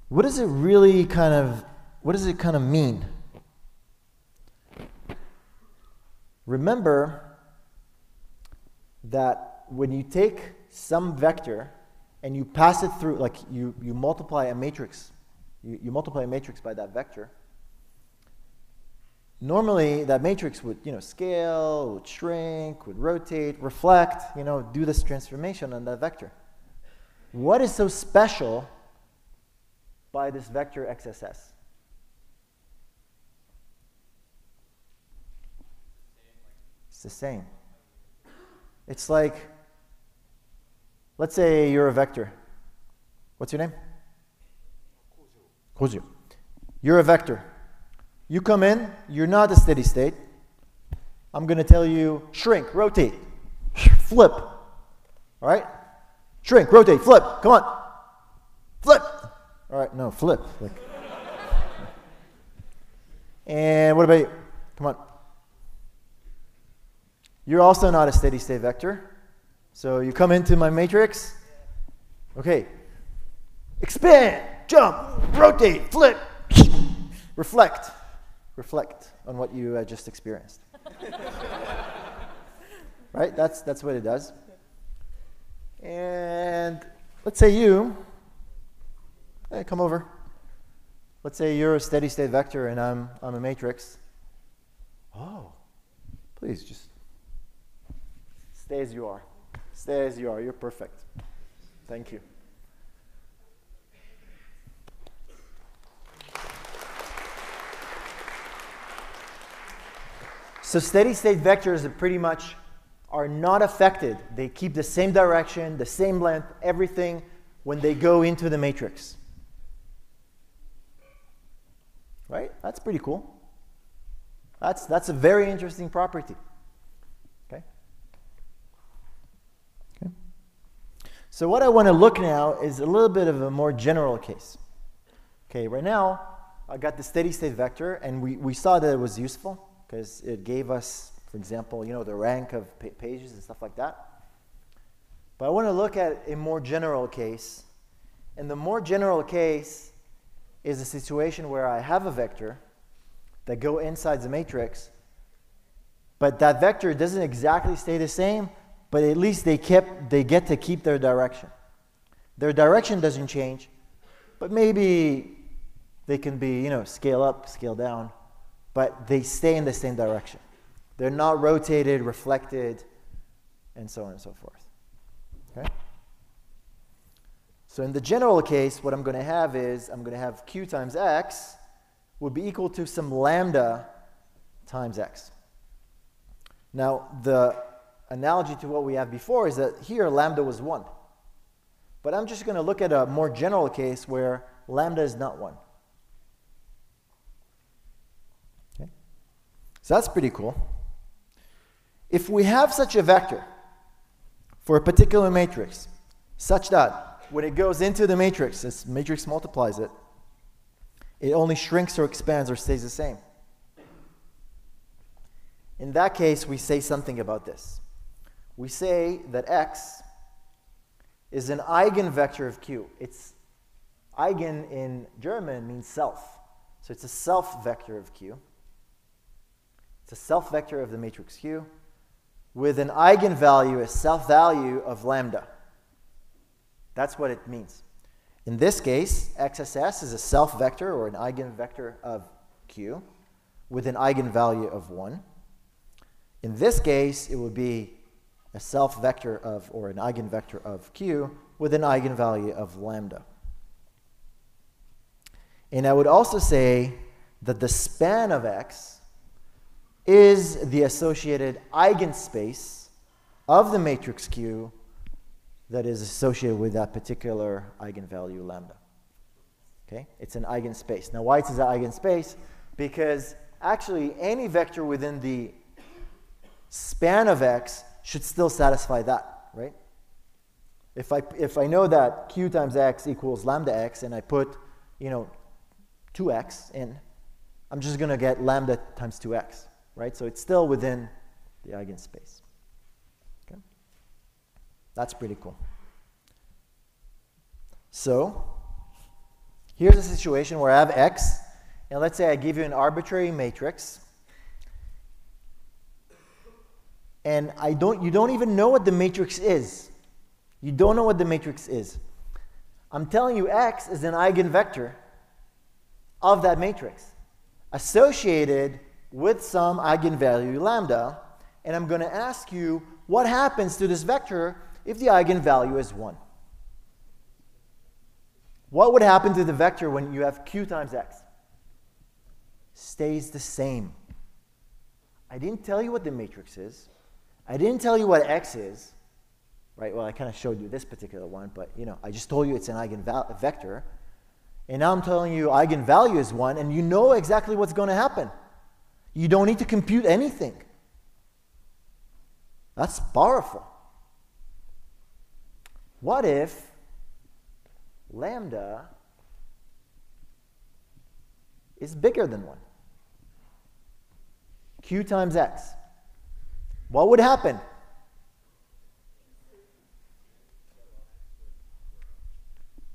What does it really kind of what does it kind of mean? Remember that when you take some vector and you pass it through, like you, you multiply a matrix, you, you multiply a matrix by that vector, normally that matrix would you know scale would shrink would rotate reflect you know do this transformation on that vector. What is so special by this vector xss it's the same it's like let's say you're a vector what's your name Kozu. you're a vector you come in, you're not a steady state. I'm going to tell you shrink, rotate, flip. All right? Shrink, rotate, flip. Come on. Flip. All right, no, flip. Like. and what about you? Come on. You're also not a steady state vector. So you come into my matrix. Okay. Expand, jump, rotate, flip, reflect reflect on what you uh, just experienced. right? That's, that's what it does. And let's say you, hey, come over. Let's say you're a steady state vector and I'm, I'm a matrix. Oh, please just stay as you are. Stay as you are. You're perfect. Thank you. So steady state vectors are pretty much are not affected. They keep the same direction, the same length, everything when they go into the matrix. Right? That's pretty cool. That's, that's a very interesting property. Okay? Okay. So what I want to look now is a little bit of a more general case. Okay, right now I got the steady state vector and we, we saw that it was useful because it gave us, for example, you know, the rank of pages and stuff like that. But I want to look at a more general case. And the more general case is a situation where I have a vector that go inside the matrix, but that vector doesn't exactly stay the same, but at least they kept they get to keep their direction. Their direction doesn't change, but maybe they can be, you know, scale up, scale down but they stay in the same direction. They're not rotated, reflected, and so on and so forth. Okay? So in the general case, what I'm going to have is I'm going to have q times x would be equal to some lambda times x. Now, the analogy to what we have before is that here lambda was 1. But I'm just going to look at a more general case where lambda is not 1. So that's pretty cool. If we have such a vector for a particular matrix, such that when it goes into the matrix, this matrix multiplies it, it only shrinks or expands or stays the same. In that case, we say something about this. We say that x is an eigenvector of q. It's eigen in German means self. So it's a self vector of q. It's a self vector of the matrix Q with an eigenvalue, a self value of lambda. That's what it means. In this case, XSS is a self vector or an eigenvector of Q with an eigenvalue of 1. In this case, it would be a self vector of or an eigenvector of Q with an eigenvalue of lambda. And I would also say that the span of X is the associated eigenspace of the matrix Q that is associated with that particular eigenvalue lambda. Okay? It's an eigenspace. Now, why it's an eigenspace? Because actually, any vector within the span of x should still satisfy that, right? If I, if I know that q times x equals lambda x and I put, you know, 2x in, I'm just going to get lambda times 2x right? So it's still within the eigenspace. Okay? That's pretty cool. So here's a situation where I have x, and let's say I give you an arbitrary matrix, and I don't, you don't even know what the matrix is. You don't know what the matrix is. I'm telling you x is an eigenvector of that matrix associated with some eigenvalue lambda, and I'm going to ask you what happens to this vector if the eigenvalue is 1. What would happen to the vector when you have q times x? Stays the same. I didn't tell you what the matrix is. I didn't tell you what x is. Right? Well, I kind of showed you this particular one, but you know, I just told you it's an eigenvector. And now I'm telling you eigenvalue is 1 and you know exactly what's going to happen. You don't need to compute anything. That's powerful. What if lambda is bigger than 1? q times x. What would happen?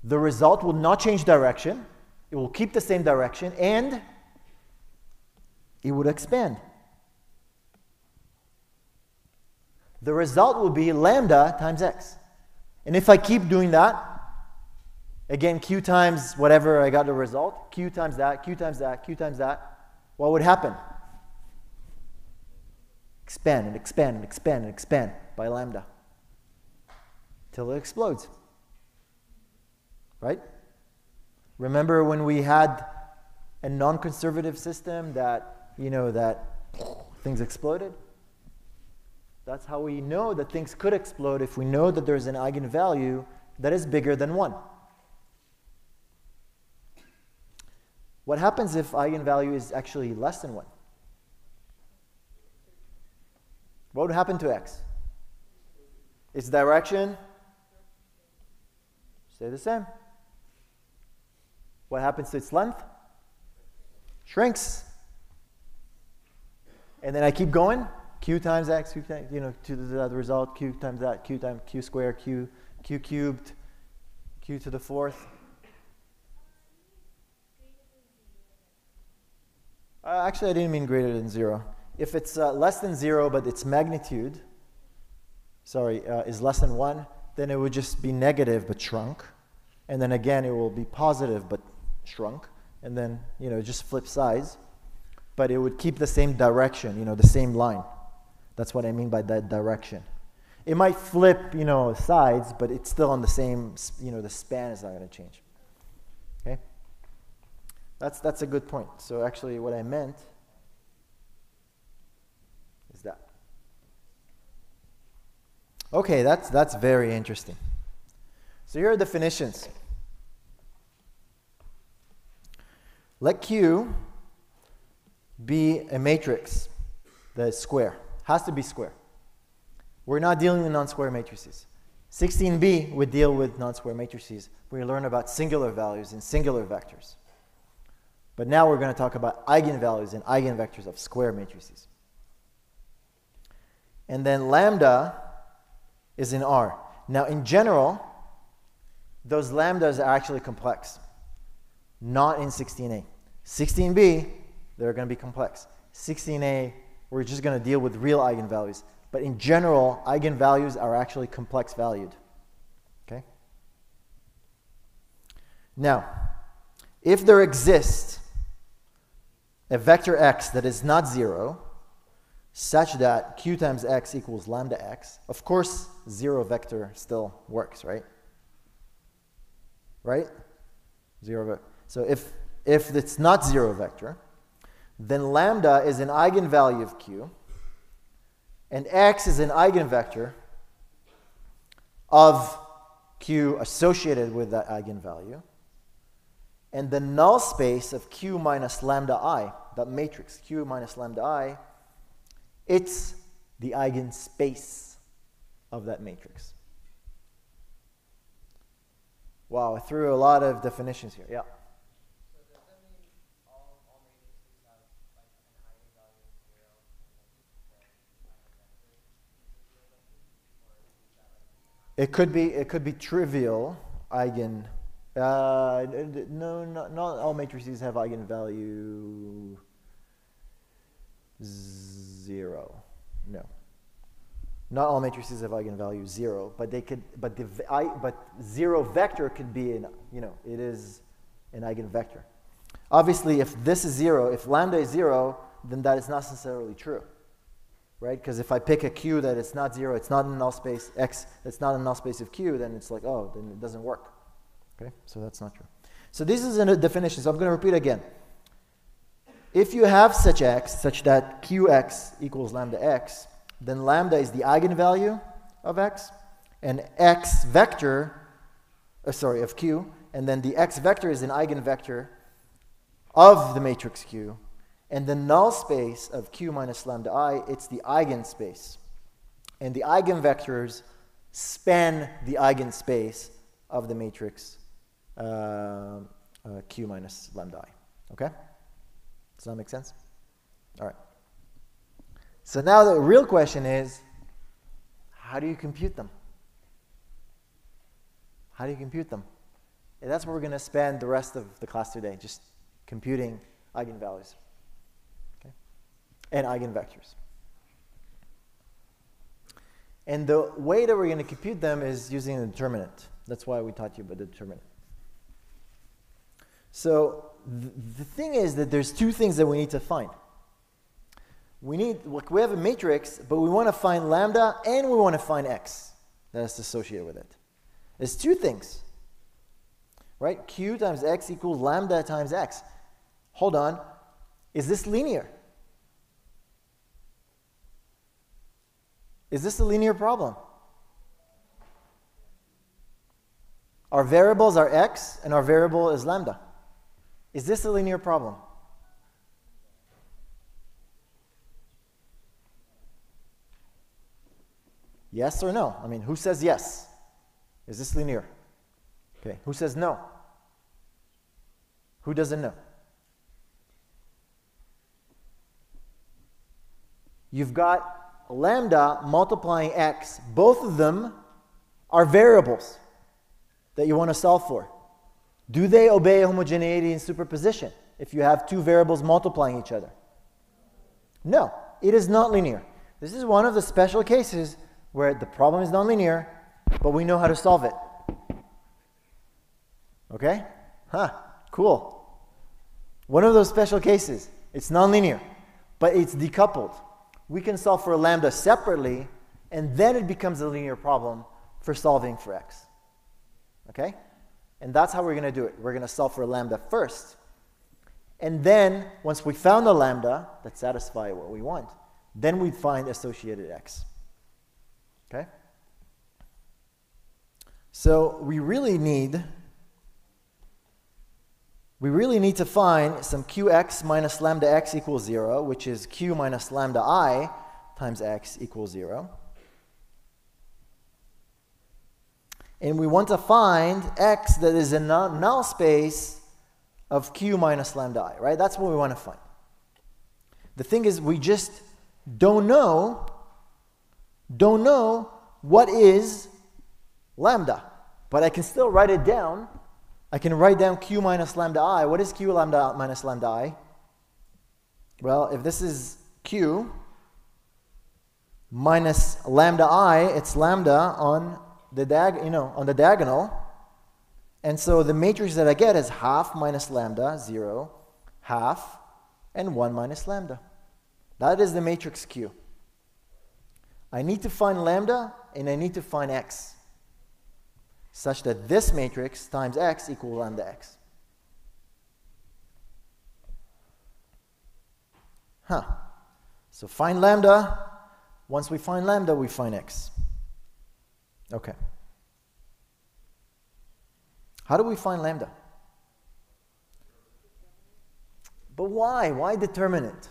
The result will not change direction. It will keep the same direction and it would expand. The result will be lambda times x. And if I keep doing that, again, q times whatever I got the result, q times that, q times that, q times that, what would happen? Expand and expand and expand and expand by lambda till it explodes. Right? Remember when we had a non-conservative system that, you know, that things exploded? That's how we know that things could explode if we know that there's an eigenvalue that is bigger than 1. What happens if eigenvalue is actually less than 1? What would happen to x? Its direction stay the same. What happens to its length? Shrinks. And then I keep going. Q times x, q times, you know, to the, result, q times that, q times q squared, q, q cubed, q to the fourth. Uh, actually, I didn't mean greater than zero. If it's uh, less than zero, but its magnitude, sorry, uh, is less than one, then it would just be negative but shrunk. And then again, it will be positive but shrunk. And then, you know, just flip sides. But it would keep the same direction, you know, the same line. That's what I mean by that direction. It might flip, you know, sides, but it's still on the same, you know, the span is not going to change. Okay? That's, that's a good point. So actually, what I meant is that. Okay, that's, that's very interesting. So here are definitions. Let Q be a matrix that is square. Has to be square. We're not dealing with non-square matrices. 16b would deal with non-square matrices. We learn about singular values and singular vectors. But now we're going to talk about eigenvalues and eigenvectors of square matrices. And then lambda is in R. Now, in general, those lambdas are actually complex, not in 16a. 16b, they're going to be complex. 16a, we're just going to deal with real eigenvalues. But in general, eigenvalues are actually complex valued. Okay? Now, if there exists a vector x that is not zero, such that q times x equals lambda x, of course, zero vector still works, right? Right? Zero vector. So if, if it's not zero vector, then lambda is an eigenvalue of q, and x is an eigenvector of q associated with that eigenvalue. And the null space of q minus lambda i, that matrix q minus lambda i, it's the eigenspace of that matrix. Wow, I threw a lot of definitions here. Yeah. It could be it could be trivial eigen. Uh, no, not, not all matrices have eigenvalue zero. No. Not all matrices have eigenvalue zero, but they could, but the, I, but zero vector could be an, you know, it is an eigenvector. Obviously, if this is zero, if lambda is zero, then that is not necessarily true, right? Because if I pick a q that it's not zero, it's not in null space x, it's not in null space of q, then it's like, oh, then it doesn't work. Okay, so that's not true. So this is a definition. So I'm going to repeat again. If you have such x, such that qx equals lambda x, then lambda is the eigenvalue of x, and x vector, uh, sorry, of q, and then the x vector is an eigenvector of the matrix q, and the null space of q minus lambda i, it's the eigenspace. And the eigenvectors span the eigenspace of the matrix uh, uh, q minus lambda i. Okay? Does that make sense? All right. So now the real question is how do you compute them? How do you compute them? And that's where we're going to spend the rest of the class today, just computing eigenvalues okay? and eigenvectors. And the way that we're going to compute them is using a determinant. That's why we taught you about the determinant. So th- the thing is that there's two things that we need to find. We need we have a matrix, but we want to find lambda and we want to find x that's associated with it. There's two things. Right? Q times x equals lambda times x. Hold on. Is this linear? Is this a linear problem? Our variables are x and our variable is lambda. Is this a linear problem? Yes or no? I mean, who says yes? Is this linear? Okay. Who says no? Who doesn't know? You've got lambda multiplying x. Both of them are variables that you want to solve for. Do they obey homogeneity and superposition if you have two variables multiplying each other? No, it is not linear. This is one of the special cases where the problem is nonlinear, but we know how to solve it. Okay? Huh, cool. One of those special cases. It's nonlinear, but it's decoupled. We can solve for lambda separately, and then it becomes a linear problem for solving for x. Okay? And that's how we're going to do it. We're going to solve for lambda first. And then, once we found the lambda that satisfies what we want, then we find associated x. Okay? So we really need we really need to find some qx minus lambda x equals 0, which is q minus lambda i times x equals 0. And we want to find x that is in null null space of q minus lambda i, right? That's what we want to find. The thing is, we just don't know, don't know what is lambda. But I can still write it down. I can write down q minus lambda i. What is q lambda minus lambda i? Well, if this is q minus lambda i, it's lambda on the diag- you know, on the diagonal. And so the matrix that I get is half minus lambda, 0, half, and 1 minus lambda. That is the matrix Q. I need to find lambda and I need to find x such that this matrix times x equals lambda x. Huh. So find lambda. Once we find lambda, we find x. Okay. How do we find lambda? But why? Why determinant?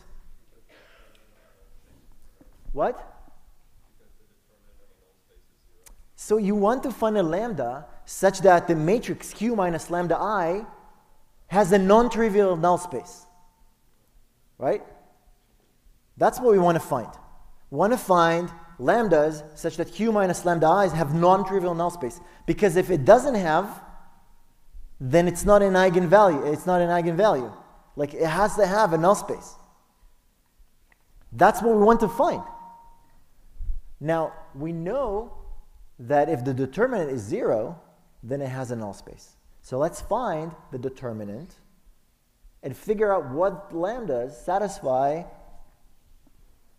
What? So you want to find a lambda such that the matrix Q minus lambda i has a non-trivial null space. Right? That's what we want to find. We want to find lambdas such that Q minus lambda i's have non-trivial null space. Because if it doesn't have, then it's not an eigenvalue. It's not an eigenvalue. Like it has to have a null space. That's what we want to find. Now, we know that if the determinant is 0, then it has a null space. So let's find the determinant and figure out what lambdas satisfy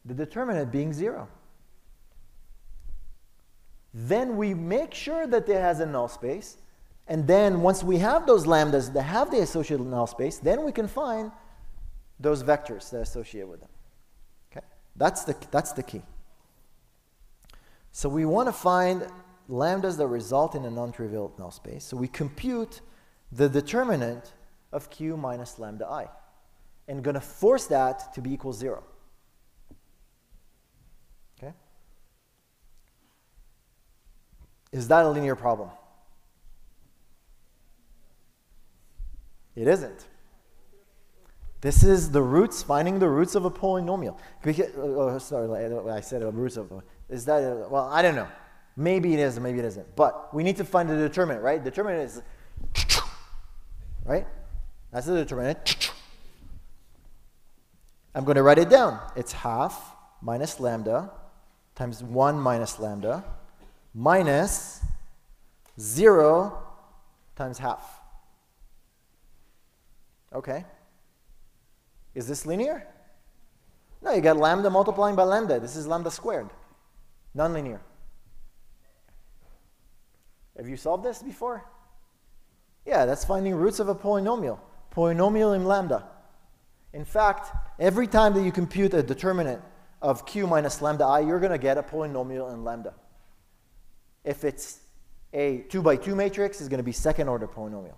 the determinant being 0. Then we make sure that it has a null space. And then once we have those lambdas that have the associated null space, then we can find those vectors that associate with them. Okay? That's the, that's the key. So we want to find lambdas that result in a non-trivial null space. So we compute the determinant of q minus lambda i and going to force that to be equal 0. Okay? Is that a linear problem? It isn't. This is the roots, finding the roots of a polynomial. Because, oh, oh, sorry, I said roots of. Is that, a, well, I don't know. Maybe it is, maybe it isn't. But we need to find the determinant, right? Determinant is, right? That's the determinant. I'm going to write it down. It's half minus lambda times 1 minus lambda minus 0 times half. Okay. Is this linear? No, you got lambda multiplying by lambda. This is lambda squared. Nonlinear. Have you solved this before? Yeah, that's finding roots of a polynomial. Polynomial in lambda. In fact, every time that you compute a determinant of q minus lambda i, you're going to get a polynomial in lambda. If it's a 2 by 2 matrix, it's going to be second order polynomial.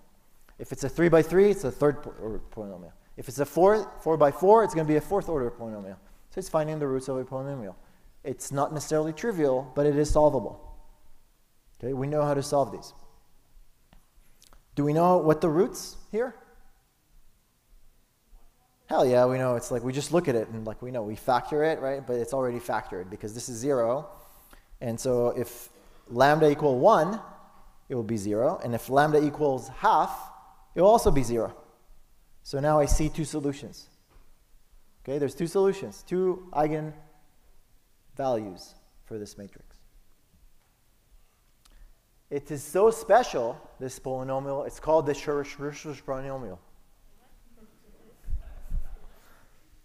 If it's a 3 by 3, it's a third order polynomial. If it's a 4, 4 by 4, it's going to be a fourth order polynomial. So it's finding the roots of a polynomial. It's not necessarily trivial, but it is solvable. Okay, we know how to solve these. Do we know what the roots here? Hell yeah, we know. It's like we just look at it and like we know we factor it, right? But it's already factored because this is zero. And so if lambda equal one, it will be zero. And if lambda equals half, it will also be zero. So now I see two solutions. Okay, there's two solutions, two eigenvalues for this matrix. It is so special, this polynomial, it's called the Schritters polynomial.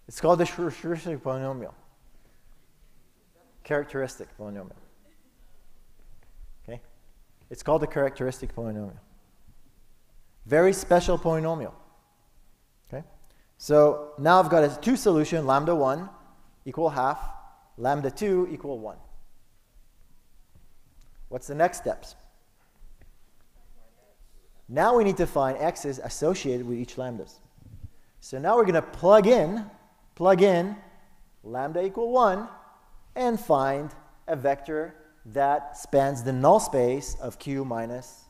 It's called the characteristic polynomial. Characteristic polynomial. It's called the characteristic polynomial. Very special polynomial. Okay? So now I've got a two solution, lambda 1 equal half, lambda 2 equal 1. What's the next steps? Now we need to find x's associated with each lambdas. So now we're going to plug in, plug in lambda equal 1 and find a vector that spans the null space of q minus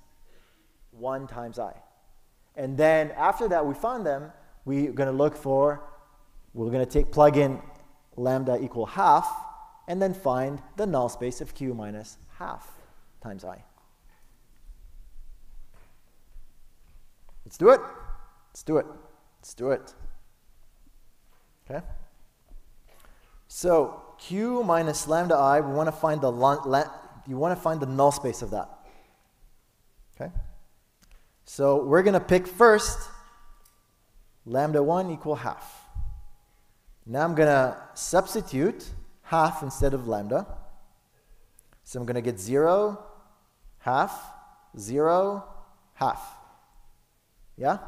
1 times i. And then after that we found them, we're going to look for, we're going to take plug in lambda equal half and then find the null space of q minus half times i. Let's do it. Let's do it. Let's do it. Okay? So q minus lambda i, we want to find the you want to find the null space of that. Okay? So we're going to pick first lambda 1 equal half. Now I'm going to substitute half instead of lambda. So I'm going to get 0, half, 0, half. Yeah?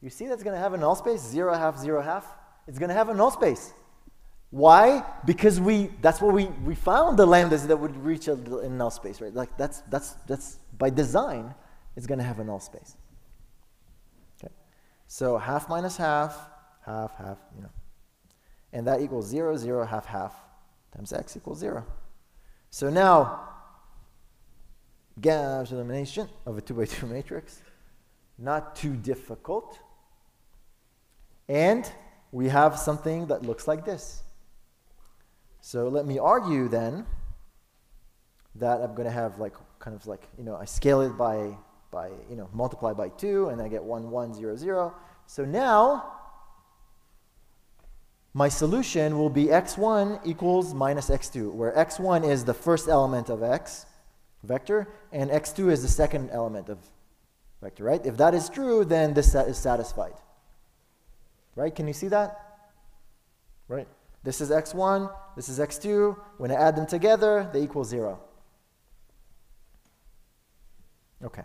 You see that's going to have a null space? 0, half, 0, half? It's going to have a null space. Why? Because we that's what we, we found the lambdas that would reach a, null space, right? Like that's that's that's by design, it's going to have a null space. Okay. So half minus half, half, half, you know. And that equals 0, 0, half, half times x equals 0. So now, Gauss elimination of a 2 by 2 matrix. Not too difficult. And we have something that looks like this. So let me argue then that I'm going to have like kind of like, you know, I scale it by, by you know, multiply by 2, and I get 1, 1, 0, 0. So now my solution will be x1 equals minus x2, where x1 is the first element of x vector, and x2 is the second element of vector, right? If that is true, then this set is satisfied. Right? Can you see that? Right? This is x1, this is x2. When I add them together, they equal 0. Okay.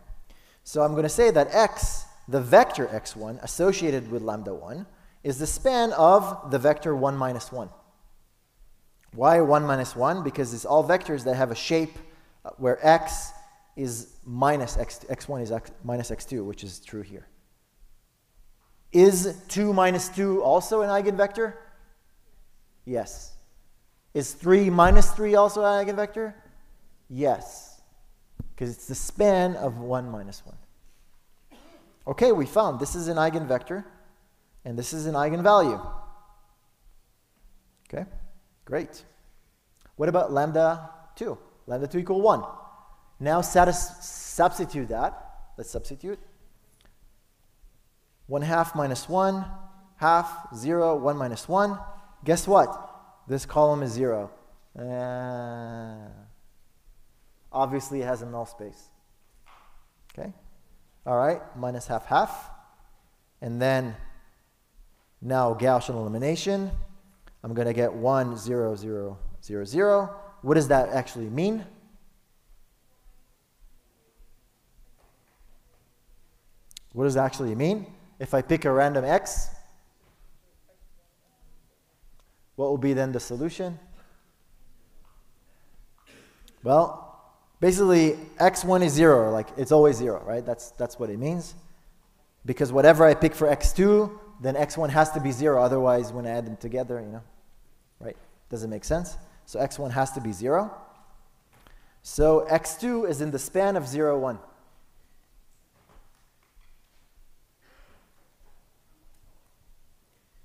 So I'm going to say that x, the vector x1 associated with lambda 1, is the span of the vector 1 minus 1. Why 1 minus 1? Because it's all vectors that have a shape uh, where x is minus x, x1 is x, minus x2, which is true here. Is 2 minus 2 also an eigenvector? Yes. Is 3 minus 3 also an eigenvector? Yes. Because it's the span of 1 minus 1. Okay, we found this is an eigenvector and this is an eigenvalue. Okay, great. What about lambda 2? Lambda 2 equal 1. Now substitute that. Let's substitute. 1 half minus 1, half, 0, 1 minus 1. Guess what? This column is 0. Uh, obviously, it has a null space. Okay? All right, minus half, half. And then now Gaussian elimination. I'm going to get 1, 0, 0, 0, 0. What does that actually mean? What does that actually mean? If I pick a random x, what will be then the solution? Well, basically x1 is 0, like it's always 0, right? That's, that's what it means. Because whatever I pick for x2, then x1 has to be 0, otherwise when I add them together, you know, right? Does it make sense? So x1 has to be 0. So x2 is in the span of 0, 1.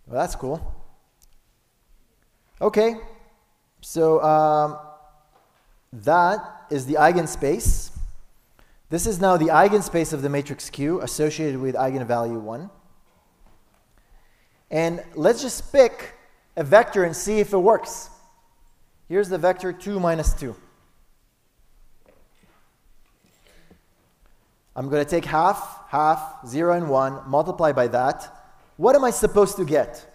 Well, that's cool. Okay, so um, that is the eigenspace. This is now the eigenspace of the matrix Q associated with eigenvalue 1. And let's just pick a vector and see if it works. Here's the vector 2 minus 2. I'm going to take half, half, 0, and 1, multiply by that. What am I supposed to get?